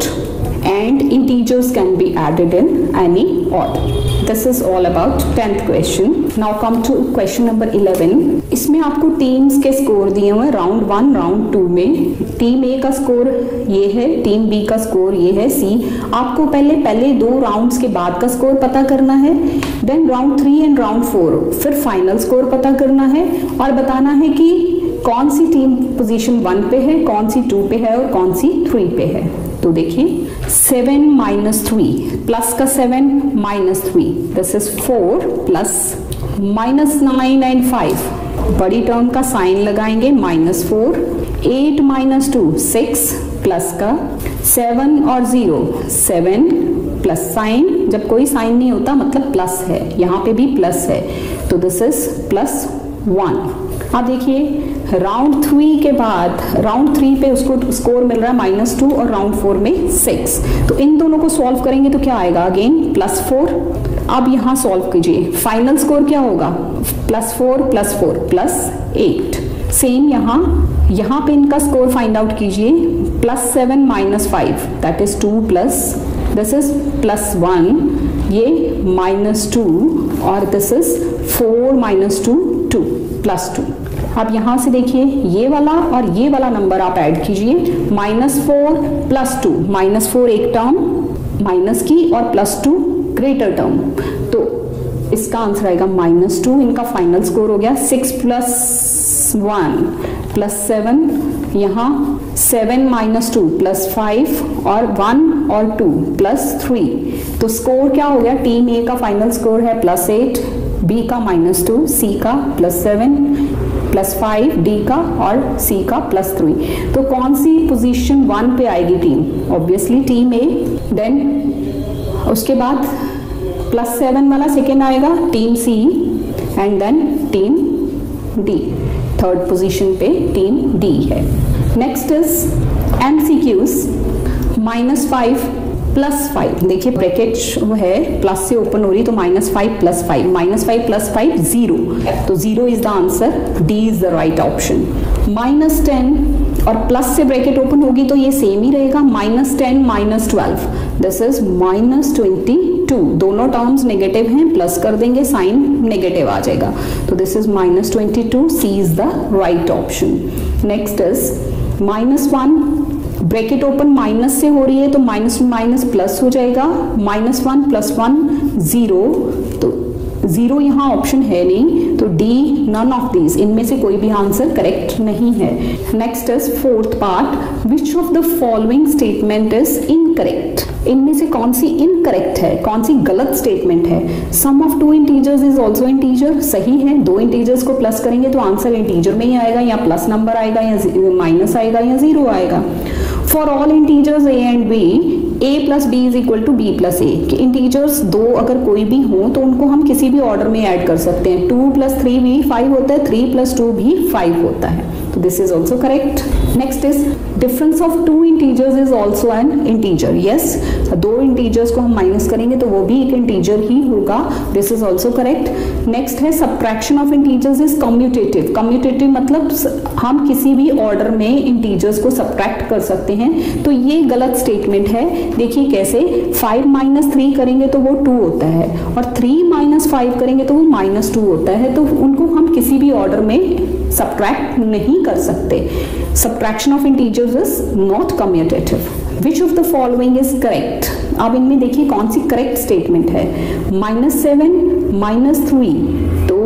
and integers can be added in any order. This is all about 10th question. Now come to question number 11. इसमें आपको टीम्स के स्कोर दिए हुए राउंड वन राउंड टू में। Team A का score ये है team B का स्कोर ये है सी आपको पहले पहले दो राउंड्स के बाद का स्कोर पता करना है then round three and round four फिर फाइनल स्कोर पता करना है और बताना है कि कौन सी टीम पोजीशन वन पे है, कौन सी टू पे है और कौन सी थ्री पे है। तो देखिए सेवन माइनस थ्री प्लस का seven minus three this is four plus minus nine and five बड़ी टर्म का साइन लगाएँगे minus four eight minus two six plus का. सेवन और ज़ीरो सेवन प्लस साइन जब कोई साइन नहीं होता मतलब प्लस है। यहाँ पे भी प्लस है। तो दिस इज़ प्लस वन अब देखिए राउंड थ्री के बाद राउंड थ्री पे उसको स्कोर मिल रहा है माइनस टू और राउंड फोर में सिक्स तो इन दोनों को सॉल्व करेंगे तो क्या आएगा? अगेन प्लस फोर अब यहाँ सॉल्व कीजिए। फाइनल स्कोर क्या होगा? Plus four plus four plus eight same यहाँ। यहाँ पे इनका स्कोर फाइंड आउट कीजिए। Plus seven minus five that is two plus this is plus one ये माइनस टू और this is four minus two two plus two अब यहाँ से देखिए, ये वाला और ये वाला नंबर आप ऐड कीजिए। Minus four plus two minus four एक टर्म माइनस की और प्लस टू ग्रेटर टर्म तो इसका आंसर आएगा माइनस टू इनका फाइनल स्कोर हो गया six plus one plus seven यहाँ seven minus two plus five और वन और टू प्लस थ्री तो स्कोर क्या हो गया? टीम ए का फाइनल स्कोर है प्लस एट बी का माइनस टू सी का plus seven plus five D का और सी का प्लस थ्री तो कौन सी पोजीशन वन पे आएगी team obviously team A then उसके बाद प्लस सेवन वाला सेकेंड आएगा team C and then team D third position पे टीम डी है. Next is MCQs minus five plus five देखिए ब्रैकेट वो है प्लस से ओपन हो रही तो minus five plus five minus five plus five zero तो zero is the answer D is the right option minus ten और प्लस से ब्रैकेट ओपन होगी तो ये सेम ही रहेगा minus ten minus twelve this is minus twenty two दोनों terms negative हैं प्लस कर देंगे साइन नेगेटिव आ जाएगा. तो this is minus twenty two C is the right option next is minus one bracket open minus से हो रही है तो माइनस माइनस प्लस हो जाएगा. Minus one plus one zero तो ज़ीरो यहाँ ऑप्शन है नहीं. तो डी नन ऑफ़ दीज इनमें से कोई भी आंसर करेक्ट नहीं है। Next is fourth part which of the following statement is incorrect इनमें से कौन सी इनकरेक्ट है? कौन सी गलत स्टेटमेंट है? Sum of two integers is also integer सही है? दो इंटीजर्स को प्लस करेंगे तो आंसर इंटीजर में ही आएगा या प्लस नंबर आएगा या माइनस आएगा या ज़ीरो आएगा। For all integers A and B A plus B is equal to B plus A कि इंटीजर्स दो अगर कोई भी हो तो उनको हम किसी भी ऑर्डर में ऐड कर सकते हैं। टू प्लस थ्री भी फाइव होता है थ्री प्लस टू भी फाइव होता है। तो this is also correct next is difference of two integers is also an integer yes दो इंटीजर्स को हम माइनस करेंगे तो वो भी एक इंटीजर ही होगा। This is also correct next है subtraction of integers is commutative commutative मतलब हम किसी भी ऑर्डर में इंटीजर्स को सब्ट्रैक्ट कर सकते हैं। तो ये गलत स्टेटमेंट है। देखिए कैसे फाइव माइनस थ्री करेंगे तो वो टू होता है और थ्री माइनस फाइव करेंगे तो वो माइनस टू होता है। तो उनको हम किसी भी ऑर्डर में सब्ट्रैक्ट नहीं कर सकते। Subtraction of integers is not commutative which of the following is correct अब इनमें देखिए कौन सी करेक्ट स्टेटमेंट है। माइनस सेवन माइनस थ्री तो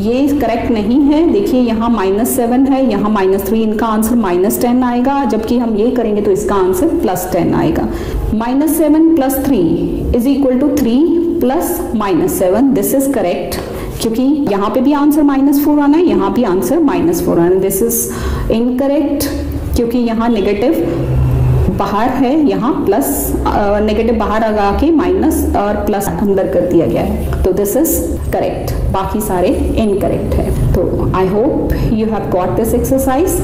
ये करेक्ट नहीं है। देखिए, यहाँ माइनस सेवन है, यहाँ माइनस थ्री इनका आंसर माइनस टेन आएगा। जबकि हम ये करेंगे तो इसका आंसर प्लस टेन आएगा। Minus seven plus three is equal to three plus minus seven this is correct क्योंकि यहाँ पे भी आंसर माइनस फोर आना है, यहाँ भी आंसर माइनस फोर आना दिस इज़ इनकरेक्ट क्योंकि यहाँ नेगेटिव बाहर है, यहाँ प्लस नेगेटिव बाहर लगा के माइनस और प्लस अंदर कर दिया गया है। तो दिस इज़ करेक्ट बाकी सारे इनकरेक्ट है। तो I hope you have got this exercise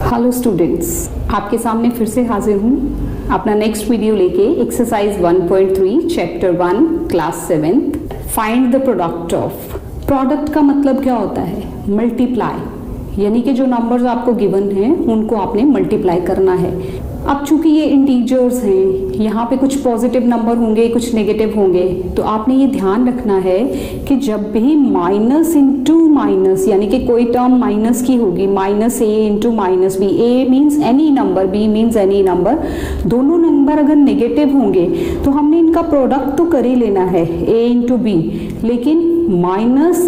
hello students आपके सामने फिर से हाजिर हूँ। अपना नेक्स्ट वीडियो लेके exercise 1.3 chapter 1 class seventh find the product of product का मतलब क्या होता है? मल्टीप्लाई यानी कि जो नंबर्स आपको गिवन हैं, उनको आपने मल्टीप्लाई करना है। अब चूँकि ये इंटीजर्स हैं, यहाँ पे कुछ पॉजिटिव नंबर होंगे, कुछ नेगेटिव होंगे तो आपने ये ध्यान रखना है कि जब भी माइनस इंटू माइनस यानी कि कोई टर्म माइनस की होगी minus A into minus B A means any number B means any number दोनों नंबर अगर नेगेटिव होंगे तो हमने इनका प्रोडक्ट तो कर ही लेना है ए इंटू बी लेकिन माइनस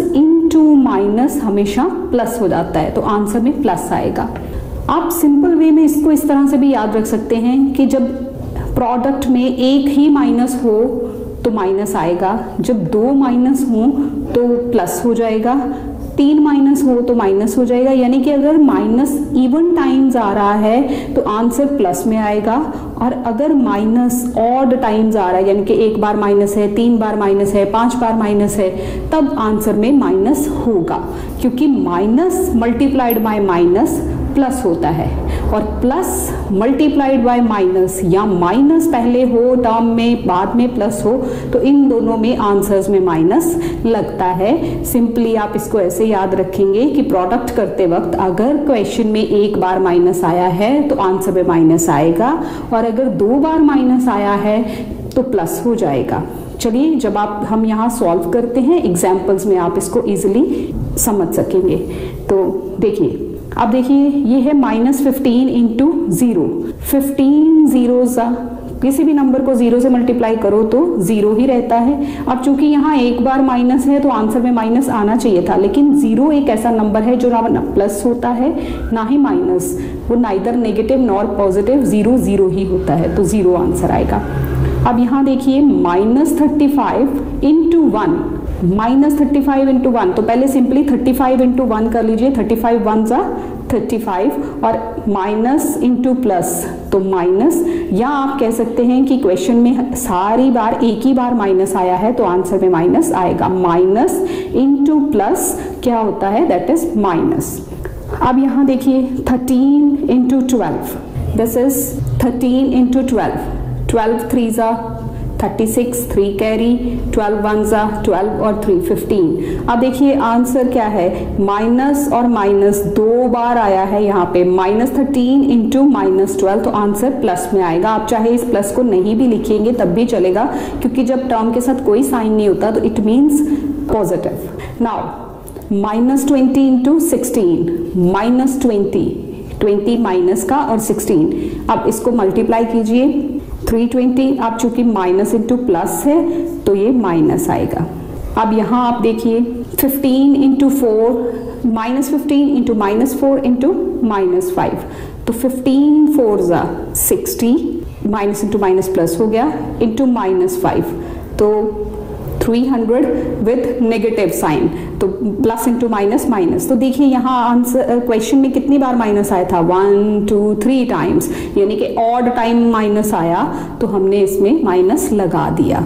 इंटू माइनस हमेशा प्लस हो जाता है तो आंसर में प्लस आएगा। आप सिंपल वे में इसको इस तरह से भी याद रख सकते हैं कि जब प्रोडक्ट में एक ही माइनस हो तो माइनस आएगा। जब दो माइनस हो तो प्लस हो जाएगा। तीन माइनस हो तो माइनस हो जाएगा। यानी कि अगर माइनस इवन टाइम्स आ रहा है तो आंसर प्लस में आएगा। और अगर माइनस ऑड टाइम्स आ रहा है, यानी कि एक बार माइनस है, तीन बार माइनस है, पाँच बार माइनस है, तब आंसर में माइनस होगा। क्योंकि minus multiplied by minus plus होता है। और प्लस मल्टीप्लाइड बाय माइनस या माइनस पहले हो टर्म में, बाद में प्लस हो तो इन दोनों में आंसर्स में माइनस लगता है। सिंपली आप इसको ऐसे याद रखेंगे कि प्रोडक्ट करते वक्त अगर क्वेश्चन में एक बार माइनस आया है तो आंसर में माइनस आएगा। और अगर दो बार माइनस आया है तो प्लस हो जाएगा। चलिए, जब आप, हम यहाँ सॉल्व करते हैं एग्जाम्पल्स में आप इसको इजिली समझ सकेंगे। तो देखिए अब देखिए, ये है minus fifteen into zero fifteen zero किसी भी नंबर को ज़ीरो से मल्टीप्लाई करो तो ज़ीरो ही रहता है। अब चूँकि यहाँ एक बार माइनस है तो आंसर में माइनस आना चाहिए था। लेकिन ज़ीरो एक ऐसा नंबर है जो ना प्लस होता है, ना ही माइनस वो neither negative nor positive zero zero ही होता है तो ज़ीरो आंसर आएगा। अब यहाँ देखिए minus thirty five into one minus thirty five into one तो पहले simply thirty five into one कर लीजिए। थर्टी फाइव वन सा थर्टी फाइव और माइनस इंटू प्लस तो माइनस या आप कह सकते हैं कि क्वेश्चन में सारी बार एक ही बार माइनस आया है तो आंसर में माइनस आएगा। माइनस इंटू प्लस क्या होता है? दैट इज़ माइनस अब यहाँ देखिए thirteen into twelve this is thirteen into twelve twelve three ज़ा thirty six three carry twelve one ज़ा ट्वेल्व और थ्री फिफ्टीन अब देखिए आंसर क्या है? माइनस और माइनस दो बार आया है यहाँ पे। Minus thirteen into minus twelve तो आंसर प्लस में आएगा। आप चाहे इस प्लस को नहीं भी लिखेंगे, तब भी चलेगा, क्योंकि जब टर्म के साथ कोई साइन नहीं होता तो it means positive now minus twenty into sixteen. Minus twenty. Twenty minus का और सिक्सटीन। अब इसको मल्टीप्लाई कीजिए। 320 आप चूँकि माइनस इंटू प्लस है तो ये माइनस आएगा। अब यहाँ आप देखिए 15 into four minus fifteen into minus four into minus five तो 15 फोर ज़ा sixty minus into minus plus हो गया इंटू माइनस फाइव तो 300 विथ नेगेटिव साइन तो प्लस इंटू माइनस माइनस तो देखिए यहाँ आंसर क्वेश्चन में कितनी बार माइनस आया था? वन टू थ्री टाइम्स यानी कि ऑड टाइम माइनस आया तो हमने इसमें माइनस लगा दिया।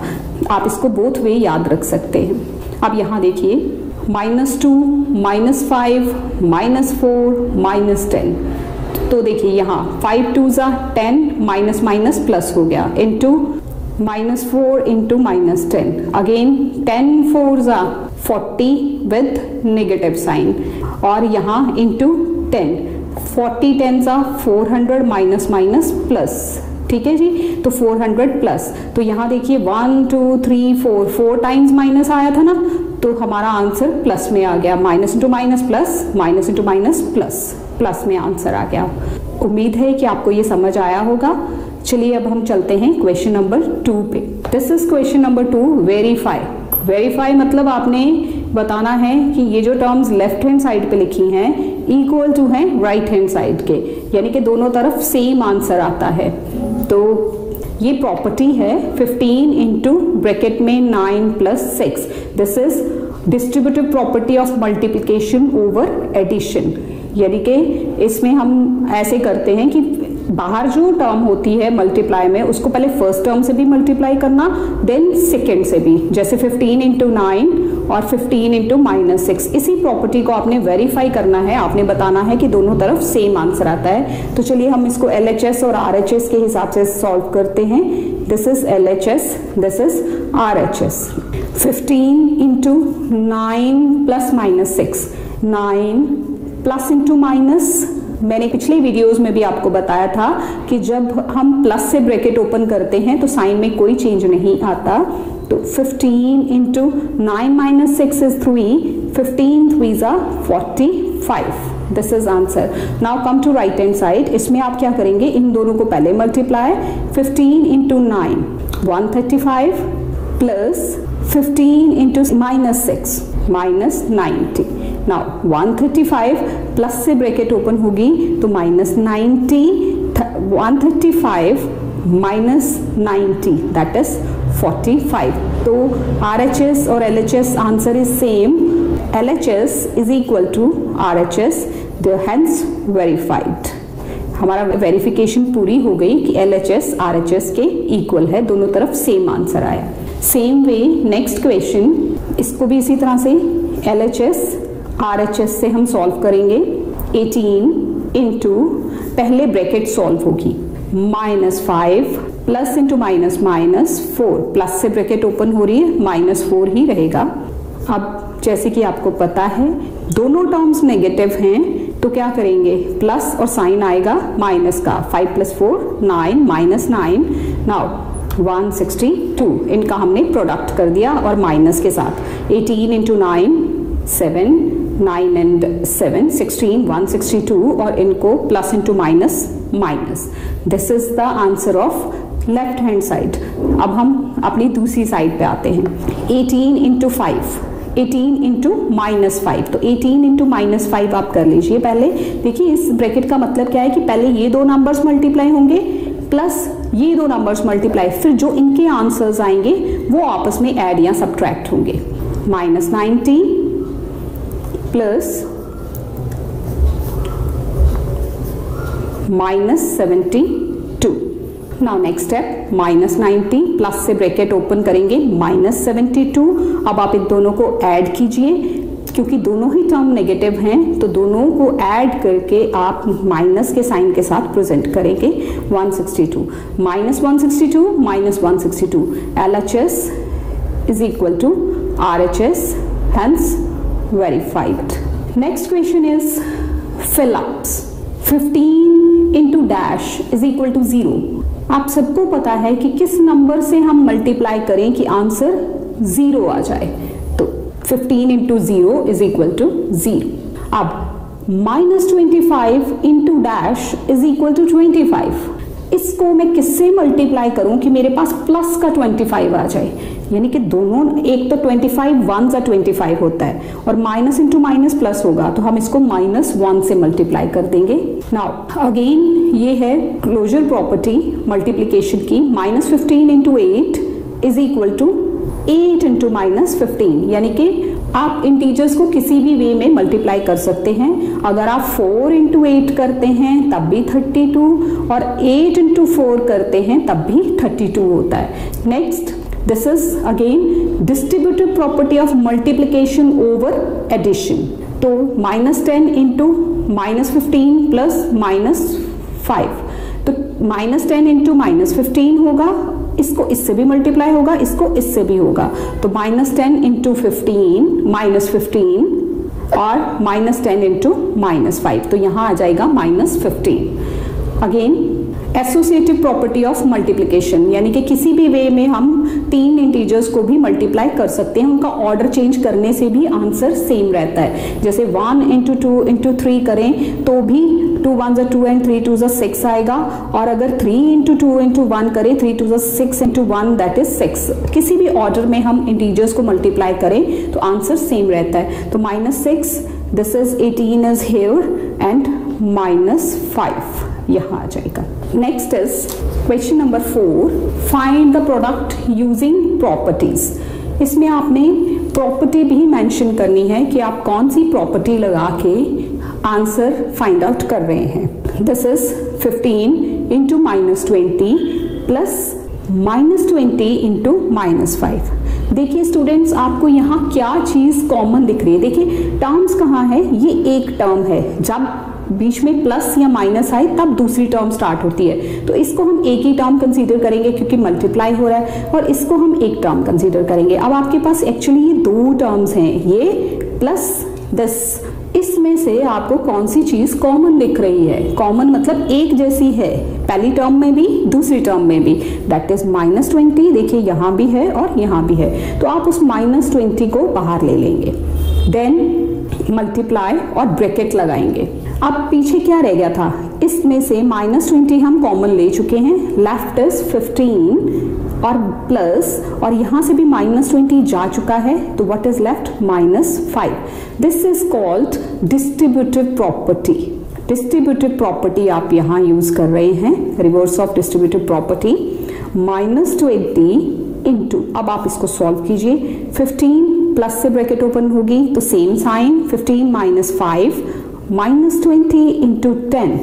आप इसको बोथ वे याद रख सकते हैं। अब यहाँ देखिए minus two minus five minus four minus ten तो देखिए यहाँ फाइव टू ज़ा टेन माइनस माइनस प्लस हो गया। Into minus four into minus ten again ten four ज़ा फोर्टी विथ नेगेटिव साइन और यहाँ टेन फोर्टी टेन ज़ा four hundred minus minus plus ठीक है जी? तो 400 प्लस तो यहाँ देखिए one two three four four times minus आया था ना? तो हमारा आंसर प्लस में आ गया. Minus into minus plus minus into minus plus plus में आंसर आ गया. उम्मीद है कि आपको ये समझ आया होगा। चलिए अब हम चलते हैं क्वेश्चन नंबर टू पे। This is question number two verify verify मतलब आपने बताना है कि ये जो टर्म्स लेफ़्ट हैंड साइड पे लिखी हैं इक्वल टू हैं राइट हैंड साइड के। यानी कि दोनों तरफ़ सेम आंसर आता है। तो ये प्रॉपर्टी है 15 इंटू ब्रैकेट में 9 plus six this is distributive property of multiplication over addition यानी कि इसमें हम ऐसे करते हैं कि बाहर जो टर्म होती है मल्टीप्लाई में, उसको पहले फ़र्स्ट टर्म से भी मल्टीप्लाई करना देन सेकेंड से भी। जैसे 15 इंटू नाइन और 15 इंटू माइनस सिक्स इसी प्रॉपर्टी को आपने वेरीफाई करना है। आपने बताना है कि दोनों तरफ़ सेम आंसर आता है। तो चलिए हम इसको एलएचएस और आरएचएस के हिसाब से सॉल्व करते हैं। This is L H S this is R H S fifteen into nine plus minus six nine plus into minus मैंने पिछले वीडियोस में भी आपको बताया था कि जब हम प्लस से ब्रैकेट ओपन करते हैं तो साइन में कोई चेंज नहीं आता। तो 15 into nine minus six is three fifteen three ज़ा forty five this is answer now come to right hand side इसमें आप क्या करेंगे? इन दोनों को पहले multiply 15 into nine one thirty five plus fifteen into minus six minus ninety now 135 plus से ब्रैकेट ओपन होगी तो minus ninety one thirty five minus ninety that is 45 तो आर एच एस और L H S answer is same L H S is equal to R H S hence verified हमारा verification पूरी हो गई कि L H S R H S के equal है, दोनों तरफ़ सेम आंसर आया। सेम वे नेक्स्ट क्वेश्चन इसको भी इसी तरह से L H S R H S से हम सॉल्व करेंगे 18 इंटू पहले ब्रैकेट सॉल्व होगी। Minus five plus into minus minus four plus से ब्रैकेट ओपन हो रही है माइनस फोर ही रहेगा। अब जैसे कि आपको पता है, दोनों टर्म्स नेगेटिव हैं तो क्या करेंगे? प्लस और साइन आएगा माइनस का। Five plus four nine minus nine now 162 इनका हमने प्रोडक्ट कर दिया और माइनस के साथ। 18 into nine seven nine and seven sixteen one sixty two और इनको plus into minus minus this is the answer of left hand side अब हम अपनी दूसरी साइड पे आते हैं. 18 into five eighteen into minus five तो 18 इंटू माइनस फाइव आप कर लीजिए पहले. देखिए, इस ब्रैकेट का मतलब क्या है कि पहले ये दो नंबर्स मल्टीप्लाई होंगे प्लस ये दो नंबर्स मल्टीप्लाई फिर जो इनके आंसर्स आएँगे, वो आपस में ऐड या सब्ट्रैक्ट होंगे. Minus nineteen plus minus seventy two now next step minus ninety plus से ब्रैकेट ओपन करेंगे माइनस सेवेंटी टू अब आप इन दोनों को ऐड कीजिए, क्योंकि दोनों ही टर्म नेगेटिव हैं तो दोनों को ऐड करके आप माइनस के साइन के साथ प्रेजेंट करेंगे 162 minus one sixty two minus one sixty two L H S is equal to R H S hence verified. Next question is fill-ups. 15 into dash is equal to 0. आप सबको पता है कि किस नंबर से हम मल्टीप्लाई करें कि आंसर ज़ीरो आ जाए तो 15 into zero is equal to zero अब minus twenty five into dash is equal to twenty five इसको मैं किससे मल्टीप्लाई करूँ कि मेरे पास प्लस का 25 आ जाए यानी कि दोनों, एक तो 25 फाइव वन सा ट्वेंटी होता है, और माइनस इंटू माइनस प्लस होगा तो हम इसको माइनस वन से मल्टीप्लाई कर देंगे। नाउ अगेन ये है क्लोजर प्रॉपर्टी मल्टीप्लीकेशन की minus fifteen into eight is equal to eight into minus fifteen यानी कि आप इंटीजर्स को किसी भी वे में मल्टीप्लाई कर सकते हैं। अगर आप फोर इंटू एट करते हैं, तब भी थर्टी टू और एट इंटू फोर करते हैं, तब भी थर्टी टू होता है। Next this is again distributive property of multiplication over addition तो minus ten into minus fifteen plus minus five तो minus ten into minus fifteen होगा, इसको इससे भी मल्टीप्लाई होगा, इसको इससे भी होगा। तो minus ten into fifteen minus fifteen और minus ten into minus five तो यहाँ आ जाएगा minus fifteen again associative property of multiplication यानी कि किसी भी वे में हम तीन इंटीजर्स को भी मल्टीप्लाई कर सकते हैं, उनका ऑर्डर चेंज करने से भी आंसर सेम रहता है। जैसे one into two into three करें तो भी टू वन जो टू एंड थ्री टू जो सिक्स आएगा, और अगर three into two into one करें थ्री टू जो six into one that is six किसी भी ऑर्डर में हम इंटीजर्स को मल्टीप्लाई करें तो आंसर सेम रहता है। तो minus six this is eighteen is here and minus five यहाँ आ जाएगा। Next is question number four find the product using properties इसमें आपने प्रॉपर्टी भी मेंशन करनी है कि आप कौन सी प्रॉपर्टी लगा के आंसर फाइंड आउट कर रहे हैं। This is 15 into minus twenty plus minus twenty into minus five देखिए स्टूडेंट्स आपको यहाँ क्या चीज़ कॉमन दिख रही है? देखिए टर्म्स कहाँ है? ये एक टर्म है। जब बीच में प्लस या माइनस आए, तब दूसरी टर्म स्टार्ट होती है। तो इसको हम एक ही टर्म कंसीडर करेंगे क्योंकि मल्टीप्लाई हो रहा है, और इसको हम एक टर्म कंसीडर करेंगे। अब आपके पास एक्चुअली ये दो टर्म्स हैं, ये प्लस दस इसमें से आपको कौन सी चीज़ कॉमन दिख रही है? कॉमन मतलब एक जैसी है, पहली टर्म में भी, दूसरी टर्म में भी। दैट इज़ माइनस ट्वेंटी देखिए यहाँ भी है और यहाँ भी है। तो आप उस माइनस ट्वेंटी को बाहर ले लेंगे। देन मल्टीप्लाई और ब्रैकेट लगाएँगे। अब पीछे क्या रह गया था? इसमें से माइनस ट्वेंटी हम कॉमन ले चुके हैं। लेफ़्ट इज़ फिफ्टीन और प्लस और यहाँ से भी माइनस ट्वेंटी जा चुका है। तो what is left minus five this is called distributive property distributive property आप यहाँ यूज़ कर रहे हैं। Reverse of distributive property minus twenty into अब आप इसको सॉल्व कीजिए। फिफ्टीन प्लस से ब्रैकेट ओपन होगी तो same sign fifteen minus five minus twenty into ten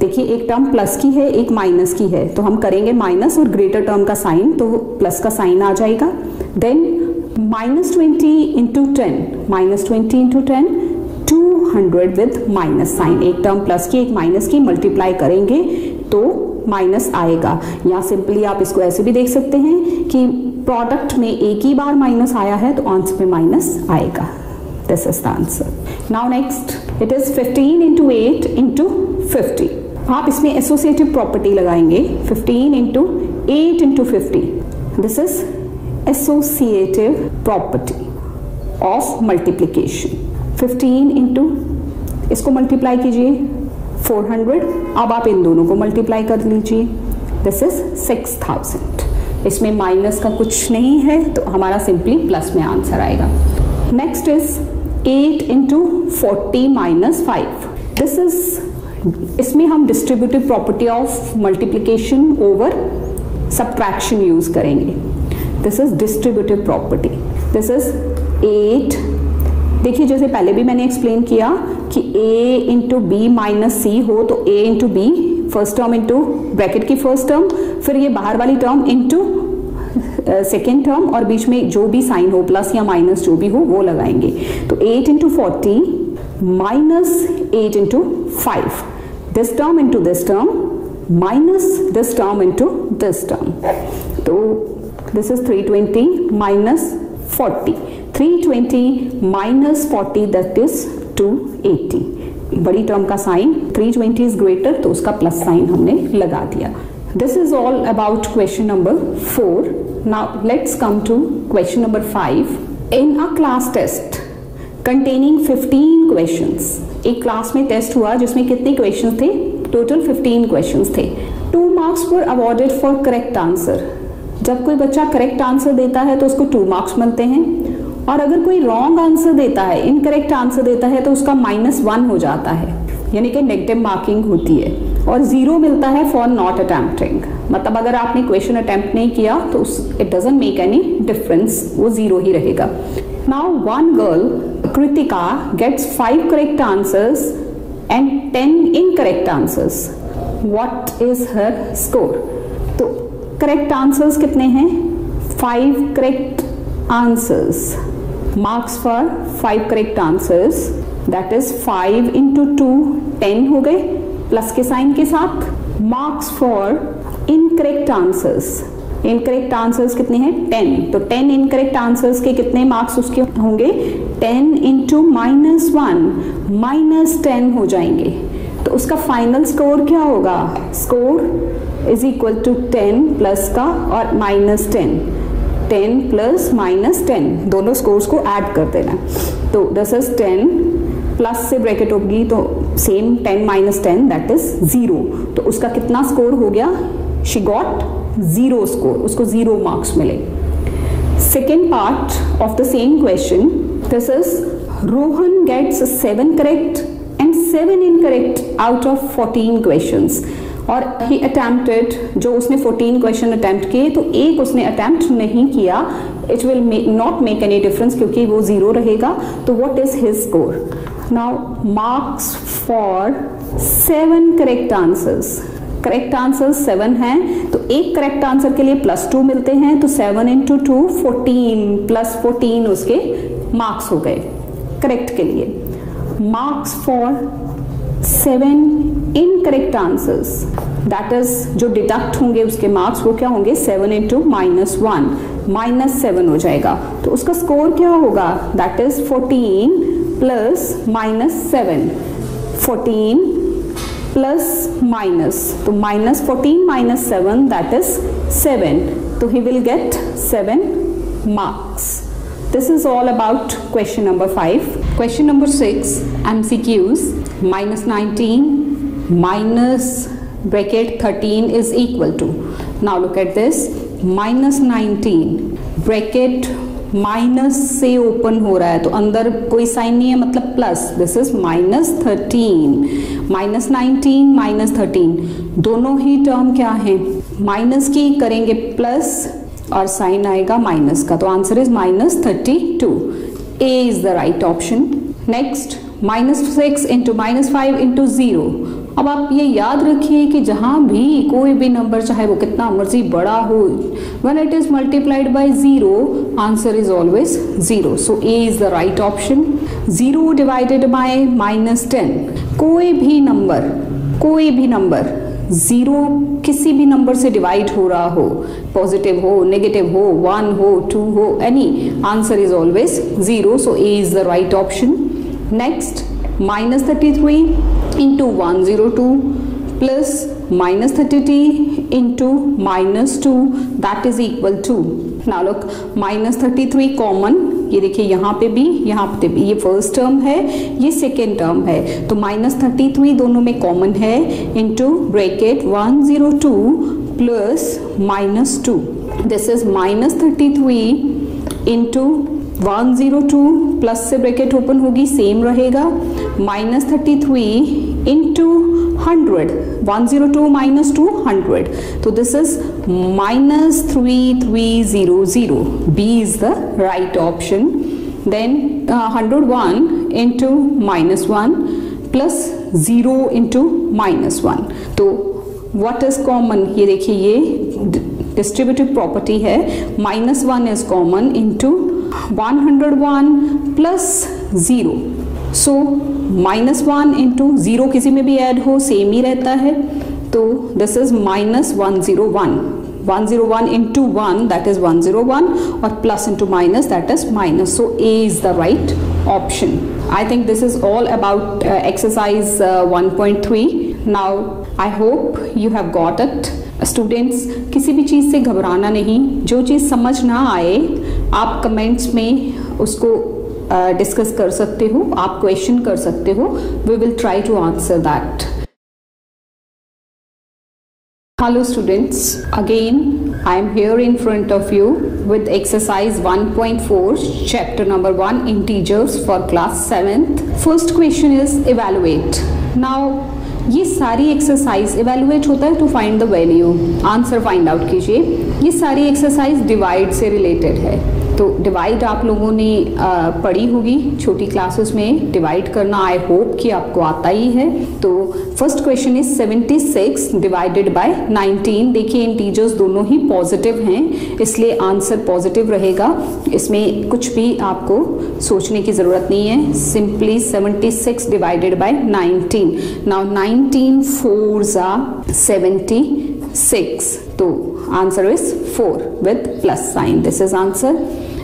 देखिए, एक टर्म प्लस की है, एक माइनस की है. तो हम करेंगे माइनस और ग्रेटर टर्म का साइन तो प्लस का साइन आ जाएगा. Then minus twenty into ten minus twenty into ten two hundred with minus sign एक टर्म प्लस की, एक माइनस की मल्टीप्लाई करेंगे तो माइनस आएगा. या सिंपली आप इसको ऐसे भी देख सकते हैं कि प्रोडक्ट में एक ही बार माइनस आया है तो आंसर में माइनस आएगा। This is the answer now next it is 15 into eight into fifty आप इसमें एसोसिएटिव प्रॉपर्टी लगाएँगे। 15 into eight into fifty this is associative property of multiplication 15 into इसको मल्टीप्लाई कीजिए। 400 अब आप इन दोनों को मल्टीप्लाई कर लीजिए। दिस इज़ 6000 इसमें माइनस का कुछ नहीं है तो हमारा सिंपली प्लस में आंसर आएगा। Next is 8 into forty minus five this is इसमें हम distributive property of multiplication over subtraction use करेंगे। This is distributive property this is 8 देखिए, जैसे पहले भी मैंने एक्सप्लेन किया कि a into B minus C हो तो a into B first term into bracket की फ़र्स्ट टर्म फिर ये बाहर वाली टर्म इंटू सेकेंड टर्म और बीच में जो भी साइन हो प्लस या माइनस जो भी हो, वो लगाएँगे। तो 8 into forty minus eight into five this term into this term minus this term into this term तो this is 320 minus 40 320 minus 40 that is 280 बड़ी टर्म का साइन 320 इज़ ग्रेटर तो उसका प्लस साइन हमने लगा दिया। This is all about question number four now let's come to question number five in a class test containing 15 questions एक class में test हुआ जिसमें कितने क्वेश्चंस थे? टोटल 15 क्वेश्चंस थे। Two marks were awarded for correct answer जब कोई बच्चा करेक्ट आंसर देता है तो उसको टू मार्क्स मिलते हैं। और अगर कोई रॉन्ग आंसर देता है इनकरेक्ट आंसर देता है तो उसका माइनस वन हो जाता है। यानी कि नेगेटिव मार्किंग होती है। और ज़ीरो मिलता है फॉर नॉट अटेम्प्टिंग मतलब अगर आपने क्वेश्चन अटेम्प्ट नहीं किया तो उस it doesn't make any difference वो ज़ीरो ही रहेगा। Now one girl Kritika gets five correct answers and ten incorrect answers what is her score तो करेक्ट आंसर्स कितने हैं? Five correct answers marks for five correct answers. That is 5 into 2 10 हो गए plus के sign के साथ marks for incorrect answers incorrect answers कितने हैं? टेन तो 10 इनकरेक्ट आंसर्स के कितने मार्क्स उसके होंगे? Ten into minus one minus ten हो जाएँगे. तो उसका फाइनल स्कोर क्या होगा? Score is equal to ten plus का और minus ten ten plus minus ten, दोनों स्कोर्स को ऐड कर देना तो दिस इज़ टेन प्लस से ब्रैकेट होगी तो same ten minus ten that is zero तो उसका कितना स्कोर हो गया? शी गॉट ज़ीरो स्कोर उसको ज़ीरो मार्क्स मिले। Second part of the same question this is Rohan gets seven correct and seven incorrect out of fourteen questions और ही attempted जो उसने 14 क्वेश्चन अटेम्प्ट किए तो एक उसने अटेम्प्ट नहीं किया। It will not make any difference क्योंकि वो ज़ीरो रहेगा। तो what is his score now marks for seven correct answers correct answer seven है। तो एक करेक्ट आंसर के लिए प्लस टू मिलते हैं। तो seven into two fourteen plus fourteen उसके मार्क्स हो गए। करेक्ट के लिए। Marks for seven incorrect answers that is जो डिडक्ट होंगे, उसके मार्क्स वो क्या होंगे? Seven into minus one minus seven हो जाएगा। तो उसका स्कोर क्या होगा? That is fourteen plus minus seven fourteen plus minus तो minus fourteen minus seven that is seven तो he will get seven marks this is all about question number 5 question number 6 mcqs minus 19 minus bracket 13 is equal to. Now look at this. Minus 19 bracket minus से open हो रहा है तो अंदर कोई sign नहीं है मतलब plus this is minus thirteen minus nineteen minus thirteen दोनों ही टर्म क्या है? माइनस की करेंगे प्लस और साइन आएगा माइनस का. तो answer is minus thirty two A is the right option next minus six into minus five into zero. अब आप ये याद रखिए कि जहाँ भी कोई भी नंबर, चाहे वो कितना मर्ज़ी बड़ा हो, when it is multiplied by 0 answer is always 0 so, a is the right option. 0 divided by minus 10 कोई भी नंबर, कोई भी नंबर, ज़ीरो किसी भी नंबर से डिवाइड हो रहा हो पॉजिटिव हो नेगेटिव हो वन हो टू हो any answer is always zero. So A is the right option next, minus 33 into 102 plus minus 30t into minus 2 that is equal to, now look, minus 33 common, ये देखिए यहाँ पे भी, यहाँ पे भी, ये फ़र्स्ट टर्म है, ये सेकेंड टर्म है तो माइनस थर्टी थ्री दोनों में कॉमन है into bracket one zero two plus minus two this is minus thirty three into 102 plus से ब्रैकेट ओपन होगी, सेम रहेगा। Minus thirty three into hundred. One zero two minus two hundred. तो this is minus three three zero zero. B is the right option then hundred one into minus one plus zero into minus one. तो what is common ये देखिए, ये distributive property है। Minus one is common into 101 plus zero so minus one into zero किसी में भी add हो same ही रहता है। तो this is minus one zero one one zero one into one that is one zero one और plus into minus that is minus so A is the right option I think this is all about exercise one point three now I hope you have got it students किसी भी चीज़ से घबराना नहीं। जो चीज़ समझ ना आए आप कमेंट्स में उसको डिस्कस कर सकते हो, आप क्वेश्चन कर सकते हो। We will try to answer that hello students again I am here in front of you with exercise 1.4 chapter number one integers for class seventh first question is evaluate now ये सारी exercise evaluate होता है to find the value answer find out कीजिए। ये सारी exercise divide से related है। तो डिवाइड आप लोगों ने पढ़ी होगी। छोटी क्लासेस में डिवाइड करना आई होप कि आपको आता ही है। तो first question is 76 divided by 19 देखिए इंटीजर्स दोनों ही पॉजिटिव हैं, इसलिए आंसर पॉजिटिव रहेगा। इसमें कुछ भी आपको सोचने की ज़रूरत नहीं है। Simply 76 divided by 19 now 19 fours are 76 तो answer is 4 with plus sign this is answer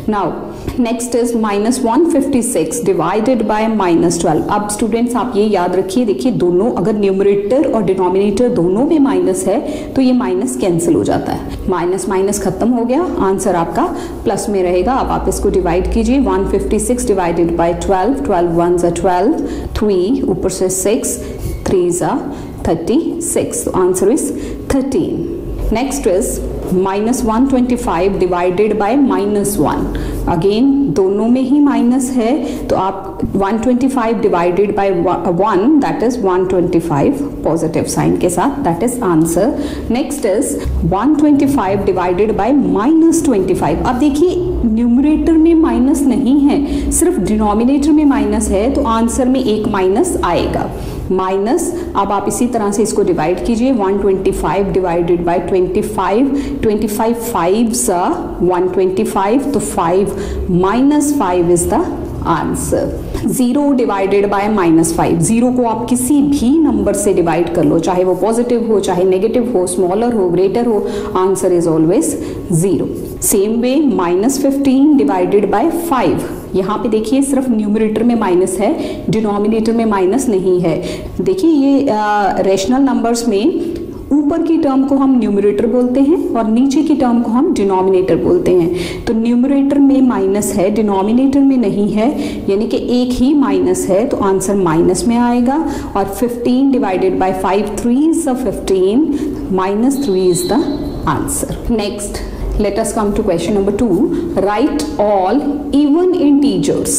now next is minus one fifty six divided by minus twelve अब स्टूडेंट्स आप ये याद रखिए, देखिए, दोनों अगर न्यूमरेटर और डिनोमिनेटर दोनों में माइनस है तो ये माइनस कैंसिल हो जाता है। माइनस माइनस खत्म हो गया। आंसर आपका प्लस में रहेगा। अब आप इसको डिवाइड कीजिए। 156 डिवाइडेड बाय 12 12 वन ज़ा ट्वेल्व थ्री ऊपर से सिक्स थ्री ज़ा thirty six answer is thirteen next is minus one twenty five divided by minus one again दोनों में ही माइनस है तो आप 125 divided by one that is 125 positive sign के साथ that is answer next is 125 divided by minus twenty अब देखिए न्यूमरेटर में माइनस नहीं है, सिर्फ़ डिनोमिनेटर में माइनस है तो आंसर में एक माइनस आएगा. माइनस अब आप इसी तरह से इसको डिवाइड कीजिए 125 डिवाइडेड बाय 25 25 फाइव सा 125 तो 5 minus 5 is the answer zero divided by minus five zero को आप किसी भी नंबर से डिवाइड कर लो, चाहे वो पॉजिटिव हो, चाहे नेगेटिव हो स्मॉलर हो ग्रेटर हो answer is always zero same way minus fifteen divided by five यहाँ पे देखिए, सिर्फ़ न्यूमरेटर में माइनस है डिनोमिनेटर में माइनस नहीं है। देखिए, ये रेशनल नंबर्स में ऊपर की टर्म को हम न्यूमरेटर बोलते हैं और नीचे की टर्म को हम डिनोमिनेटर बोलते हैं। तो न्यूमरेटर में माइनस है डिनोमिनेटर में नहीं है, यानी कि एक ही माइनस है तो आंसर माइनस में आएगा और 15 divided by 5 three is the 15 minus three is the answer next let us come to question number 2 write all even integers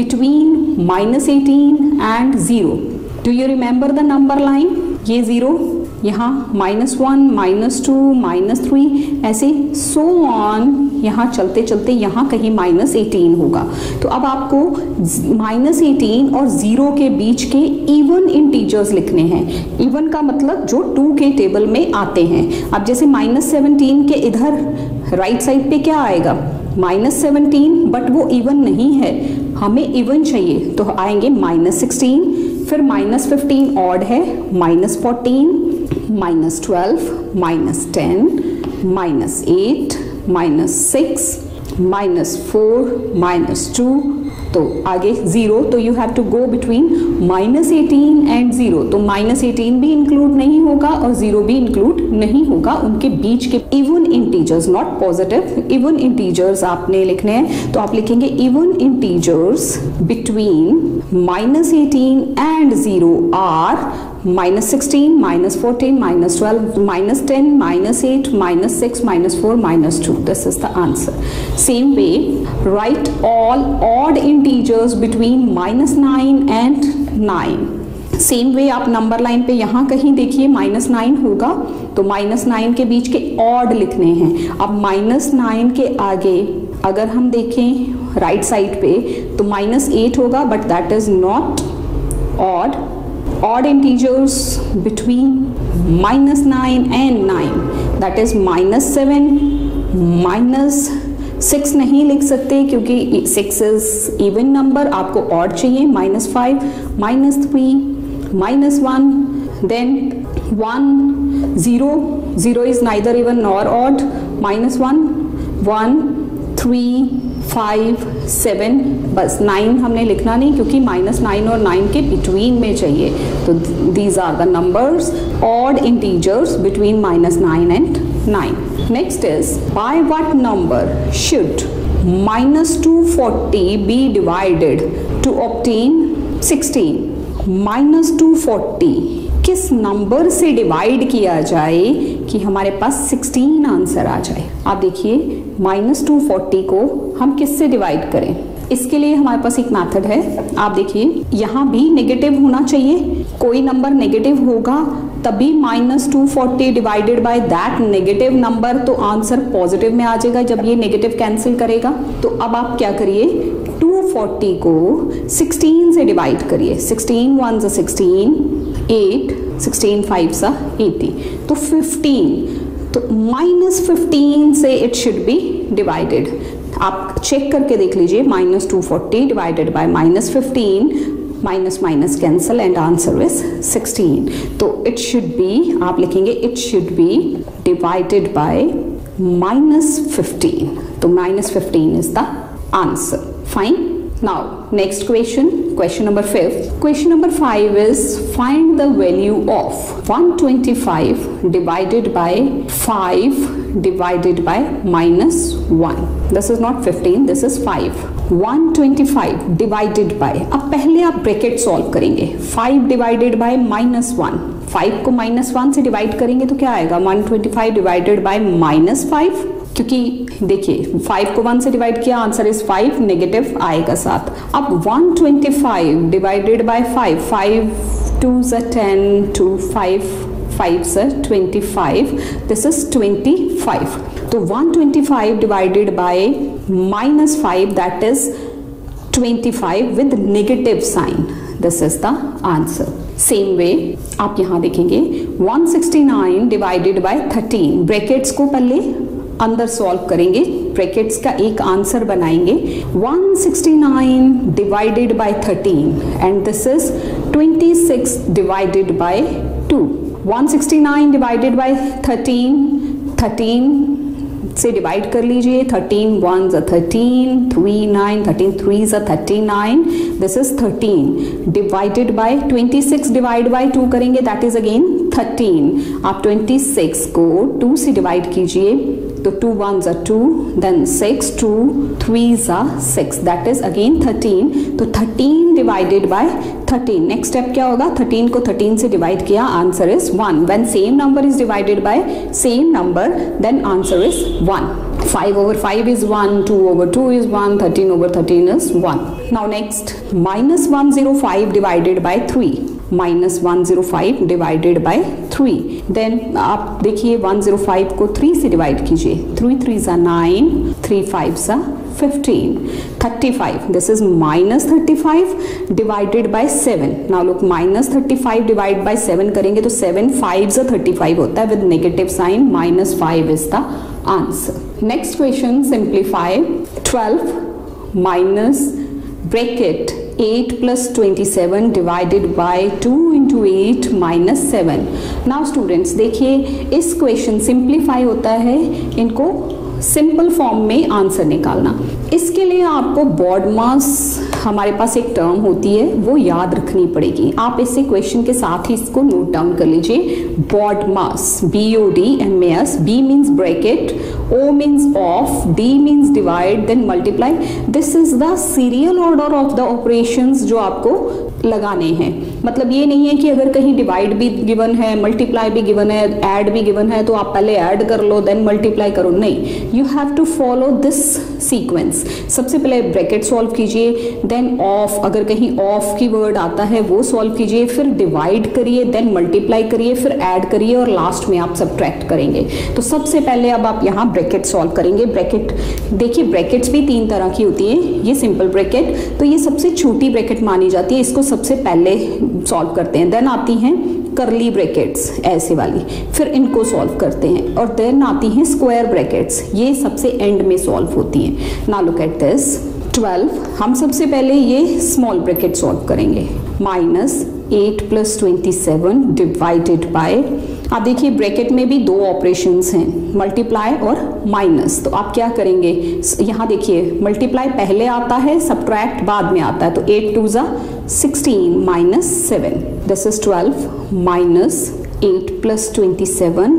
between minus 18 and 0 do you remember the number line? Ye 0 यहाँ minus one minus two minus three ऐसे so on यहाँ चलते चलते यहाँ कहीं minus eighteen होगा। तो अब आपको माइनस एटीन और ज़ीरो के बीच के इवन इंटीजर्स लिखने हैं। इवन का मतलब जो टू के टेबल में आते हैं। अब जैसे माइनस सेवनटीन के इधर राइट साइड पे क्या आएगा? माइनस सेवनटीन बट वो इवन नहीं है। हमें इवन चाहिए तो आएँगे माइनस सिक्सटीन फिर माइनस फिफ्टीन ऑड है minus fourteen minus twelve minus ten minus eight minus six minus four minus two तो आगे ज़ीरो तो you have to go between minus eighteen and zero तो माइनस एटीन भी include नहीं होगा और ज़ीरो भी इंक्लूड नहीं होगा उनके बीच के। Even integers not positive even integers आपने लिखने हैं। तो आप लिखेंगे even integers between minus eighteen and zero are minus sixteen, minus fourteen, minus twelve, minus ten, minus eight, minus six, minus four, minus two. This is the answer same way right all odd integers between minus nine and nine same way आप number line पे यहाँ कहीं देखिए minus nine होगा तो minus nine के बीच के odd लिखने हैं। अब माइनस नाइन के आगे अगर हम देखें राइट right साइड पे तो माइनस एट होगा but that is not odd odd integers between minus 9 and 9 that is minus 7 minus six नहीं लिख सकते क्योंकि सिक्स इज़ इवन नंबर आपको ऑड चाहिए minus five minus three minus one then one zero zero is neither even nor odd minus one one three five seven बस nine हमने लिखना नहीं, क्योंकि माइनस नाइन और नाइन के बिटवीन में चाहिए। तो these are the numbers odd integers between minus nine and nine next is by what number should minus two forty be divided to obtain sixteen minus two forty किस number से divide किया जाए कि हमारे पास 16 answer आ जाए? आप देखिए minus two forty को हम किससे डिवाइड करें? इसके लिए हमारे पास एक मेथड है। आप देखिए, यहाँ भी नेगेटिव होना चाहिए। कोई नंबर नेगेटिव होगा, तभी minus two forty divided by that negative number तो आंसर पॉजिटिव में आ जाएगा जब ये नेगेटिव कैंसिल करेगा। तो अब आप क्या करिए? 240 को 16 से डिवाइड करिए। 16 वन सा सिक्सटीन एट सिक्सटीन फाइव सा एटी तो 15 तो माइनस फिफ्टीन से इट शुड बी डिवाइडेड आप चेक करके देख लीजिए minus two forty divided by minus fifteen minus minus cancel and answer is 16 तो इट शुड बी आप लिखेंगे it should be divided by minus 15 तो minus 15 is the answer fine now next question question number 5 question number 5 is find the value of 125 divided by 5 divided by minus 1 this is not 15 this is 5 125 divided by अब पहले आप bracket solve करेंगे 5 divided by minus one five को minus one से divide करेंगे तो क्या आएगा 125 डिवाइडेड बाय माइनस फाइव क्योंकि देखिए 5 को वन से डिवाइड किया आंसर इज़ फाइव नेगेटिव आएगा साथ अब 125 डिवाइडेड बाय 5 5 टू ज 10 two five five 5 5 sir 25 this is 25 तो 125 divided by minus 5 that is 25 with negative sign this is the answer same way आप यहाँ देखेंगे 169 डिवाइडेड बाय 13 ब्रैकेट्स को पहले अंदर सॉल्व करेंगे। ब्रैकेट्स का एक आंसर बनाएँगे। 169 divided by 13 and this is 26 divided by 2 169 divided by 13 13 से डिवाइड कर लीजिए। 13 वन ज 13 3 9 13 3 ज 39 this is 13 divided by 26 divide by 2 करेंगे दैट इज़ अगेन 13 आप 26 को 2 से डिवाइड कीजिए। तो टू वन ज two then six two three जा सिक्स दैट इज़ अगेन 13 तो 13 डिवाइडेड बाय 13 नेक्स्ट स्टेप क्या होगा? 13 को 13 से डिवाइड किया. Answer is one when same number is divided by same number then answer is 1 5 over 5 is 1 2 over 2 is 1 13 over 13 is 1 now next, minus 105 divided by 3 minus one zero five divided by three then आप देखिए one zero five को three से divide कीजिए. Three three ज़ा nine three five ज़ा fifteen thirty five this is minus thirty five divided by seven now look minus thirty five divide by seven करेंगे तो seven five ज़ा thirty five होता है with negative sign minus five is the answer next question simplify twelve minus bracket 8 plus 27 divided by 2 into 8 minus 7 now, students, देखिए, इस question simplify होता है। इनको सिंपल फॉर्म में आंसर निकालना। इसके लिए आपको बॉड मास हमारे पास एक टर्म होती है, वो याद रखनी पड़ेगी। आप इसे क्वेश्चन के साथ ही इसको नोट डाउन कर लीजिए। BODMAS B O D M S B means bracket O means of D means divide then multiply this is the serial order of the operation जो आपको लगाने हैं। मतलब ये नहीं है कि अगर कहीं डिवाइड भी गिवन है मल्टीप्लाई भी गिवन है ऐड भी गिवन है तो आप पहले ऐड कर लो देन मल्टीप्लाई करो। नहीं। You have to follow this sequence सबसे पहले ब्रैकेट सॉल्व कीजिए देन ऑफ़ अगर कहीं ऑफ़ की वर्ड आता है, वो सॉल्व कीजिए, फिर डिवाइड करिए देन मल्टीप्लाई करिए, फिर ऐड करिए, और लास्ट में आप सब्ट्रैक्ट करेंगे। तो सबसे पहले अब आप यहाँ ब्रैकेट सॉल्व करेंगे। ब्रैकेट देखिए ब्रैकेट्स भी तीन तरह की होती है। ये सिंपल ब्रैकेट तो ये सबसे छोटी ब्रैकेट मानी जाती है। इसको सबसे पहले सॉल्व करते हैं। देन आती हैं करली ब्रैकेट्स ऐसे वाली। फिर इनको सॉल्व करते हैं और देन आती हैं स्क्वायर ब्रैकेट्स ये सबसे एंड में सॉल्व होती हैं। ना लुक एट दिस 12 हम सबसे पहले ये स्मॉल ब्रैकेट सॉल्व करेंगे। Minus eight plus twenty seven divided by आप देखिए, ब्रैकेट में भी दो ऑपरेशंस हैं, मल्टीप्लाई और माइनस। तो आप क्या करेंगे? यहाँ देखिए, मल्टीप्लाई पहले आता है, सब्ट्रैक्ट बाद में आता है। तो एट टू ज़ा sixteen minus seven. This is twelve minus eight plus twenty seven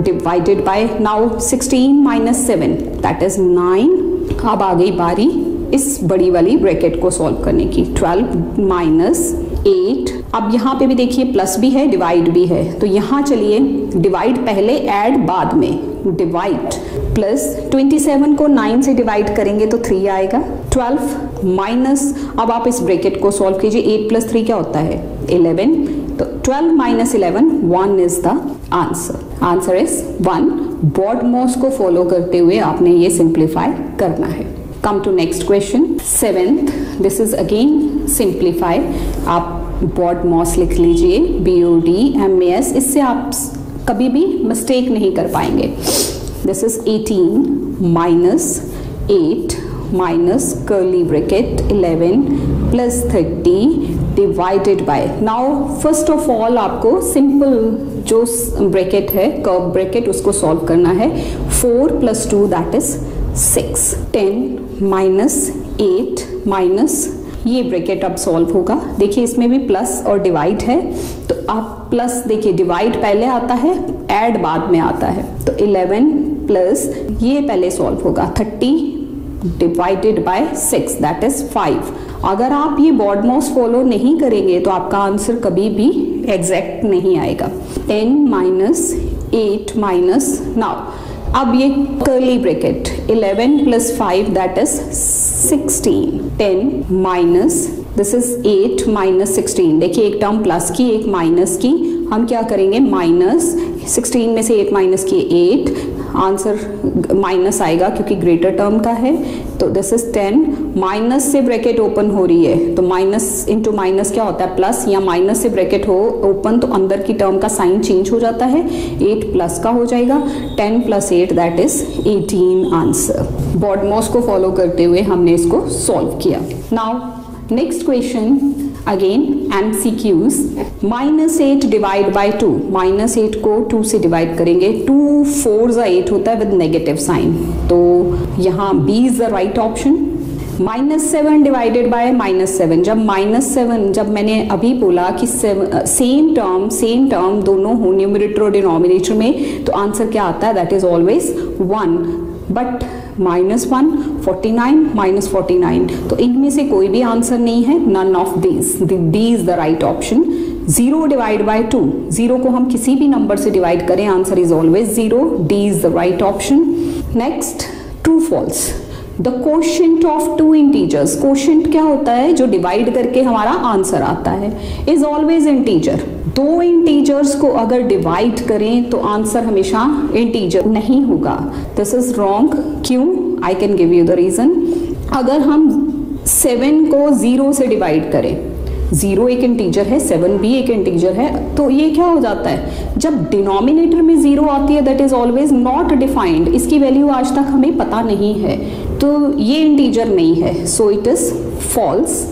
divided by now sixteen minus seven. That is nine अब आ गई बारी इस बड़ी वाली ब्रैकेट को सॉल्व करने की। ट्वेल्व माइनस एट अब यहाँ पे भी देखिए प्लस भी है डिवाइड भी है। तो यहाँ चलिए डिवाइड पहले ऐड बाद में। डिवाइड प्लस 27 को 9 से डिवाइड करेंगे तो 3 आएगा। 12 माइनस अब आप इस ब्रेकेट को सॉल्व कीजिए 8 प्लस थ्री क्या होता है? 11 तो 12 minus eleven one is the answer answer is one BODMAS को फॉलो करते हुए आपने ये सिंप्लीफाई करना है। Come to next question seventh this is again simplify आप बॉड मॉस लिख लीजिए B O D M A S इससे आप कभी भी मिस्टेक नहीं कर पाएँगे। This is 18 minus eight minus curly bracket 11 plus 30 divided by now first of all आपको सिंपल जो ब्रेकेट है कर्व ब्रेकेट उसको सॉल्व करना है। Four plus two that is six ten minus eight minus ये ब्रैकेट अब सॉल्व होगा। देखिए, इसमें भी प्लस और डिवाइड है। तो आप प्लस देखिए डिवाइड पहले आता है ऐड बाद में आता है। तो 11 प्लस ये पहले सॉल्व होगा। 30 डिवाइडेड बाय 6 दैट इज़ 5 अगर आप ये बॉड मॉस फॉलो नहीं करेंगे तो आपका आंसर कभी भी एग्जैक्ट नहीं आएगा। 10 माइनस एट माइनस नाउ अब ये curly bracket 11 plus 5 that is 16 10 minus this is 8 minus 16 देखिए, एक टर्म प्लस की, एक माइनस की। हम क्या करेंगे? माइनस 16 में से 8 माइनस किए 8 आंसर माइनस आएगा क्योंकि ग्रेटर टर्म का है तो दिस इज़ टेन माइनस से ब्रैकेट ओपन हो रही है तो माइनस इंटू माइनस क्या होता है? प्लस या माइनस से ब्रैकेट हो, ओपन तो अंदर की टर्म का साइन चेंज हो जाता है एट प्लस का हो जाएगा. Ten plus eight that is 18 answer BODMAS को फॉलो करते हुए हमने इसको सॉल्व किया. Now next question again MCQs minus eight divide by two minus eight को टू से डिवाइड करेंगे. टू फोर ज़ा एट होता है विद नेगेटिव साइन तो यहाँ B is the right option minus seven divided by minus seven जब minus seven जब मैंने अभी बोला कि सेम टर्म सेम टर्म दोनों हो न्यूमिनेटर और डिनोमिनेटर में तो आंसर क्या आता है? That is always one but minus one forty nine minus forty nine तो इनमें से कोई भी आंसर नहीं है none of these D is the right option zero divide by two zero को हम किसी भी नंबर से डिवाइड करें answer is always zero D is the right option next true false the question of two integers question क्या होता है? जो डिवाइड करके हमारा आंसर आता है. इज़ ऑलवेज इंटीजर दो इंटीजर्स को अगर डिवाइड करें तो आंसर हमेशा इंटीजर नहीं होगा. दिस इज़ रॉन्ग क्यों? I can give you the reason अगर हम सेवन को ज़ीरो से डिवाइड करें ज़ीरो एक इंटीजर है सेवन भी एक इंटीजर है तो ये क्या हो जाता है? जब डिनोमिनेटर में ज़ीरो आती है that is always not defined इसकी वैल्यू आज तक हमें पता नहीं है. तो ये इंटीजर नहीं है. So it is false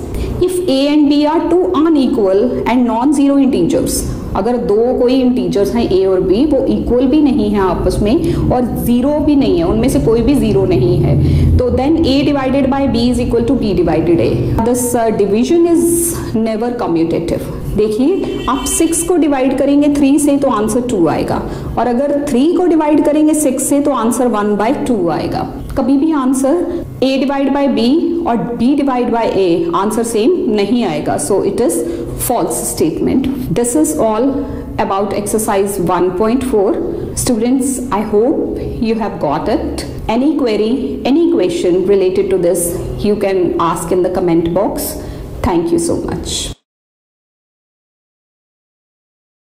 if A and B are two unequal and non zero integers अगर दो कोई इंटीजर्स हैं ए और बी वो इक्वल भी नहीं है आपस में और ज़ीरो भी नहीं है, उनमें से कोई भी ज़ीरो नहीं है. तो then A divided by B is equal to B divided A this division is never commutative देखिए, आप सिक्स को डिवाइड करेंगे थ्री से तो आंसर टू आएगा। और अगर थ्री को डिवाइड करेंगे सिक्स से तो आंसर वन बाय टू आएगा। कभी भी answer A divide by B और B divide by A answer same नहीं आएगा। So it is false statement this is all about exercise one point four students I hope you have got it any query any question related to this you can ask in the comment box thank you so much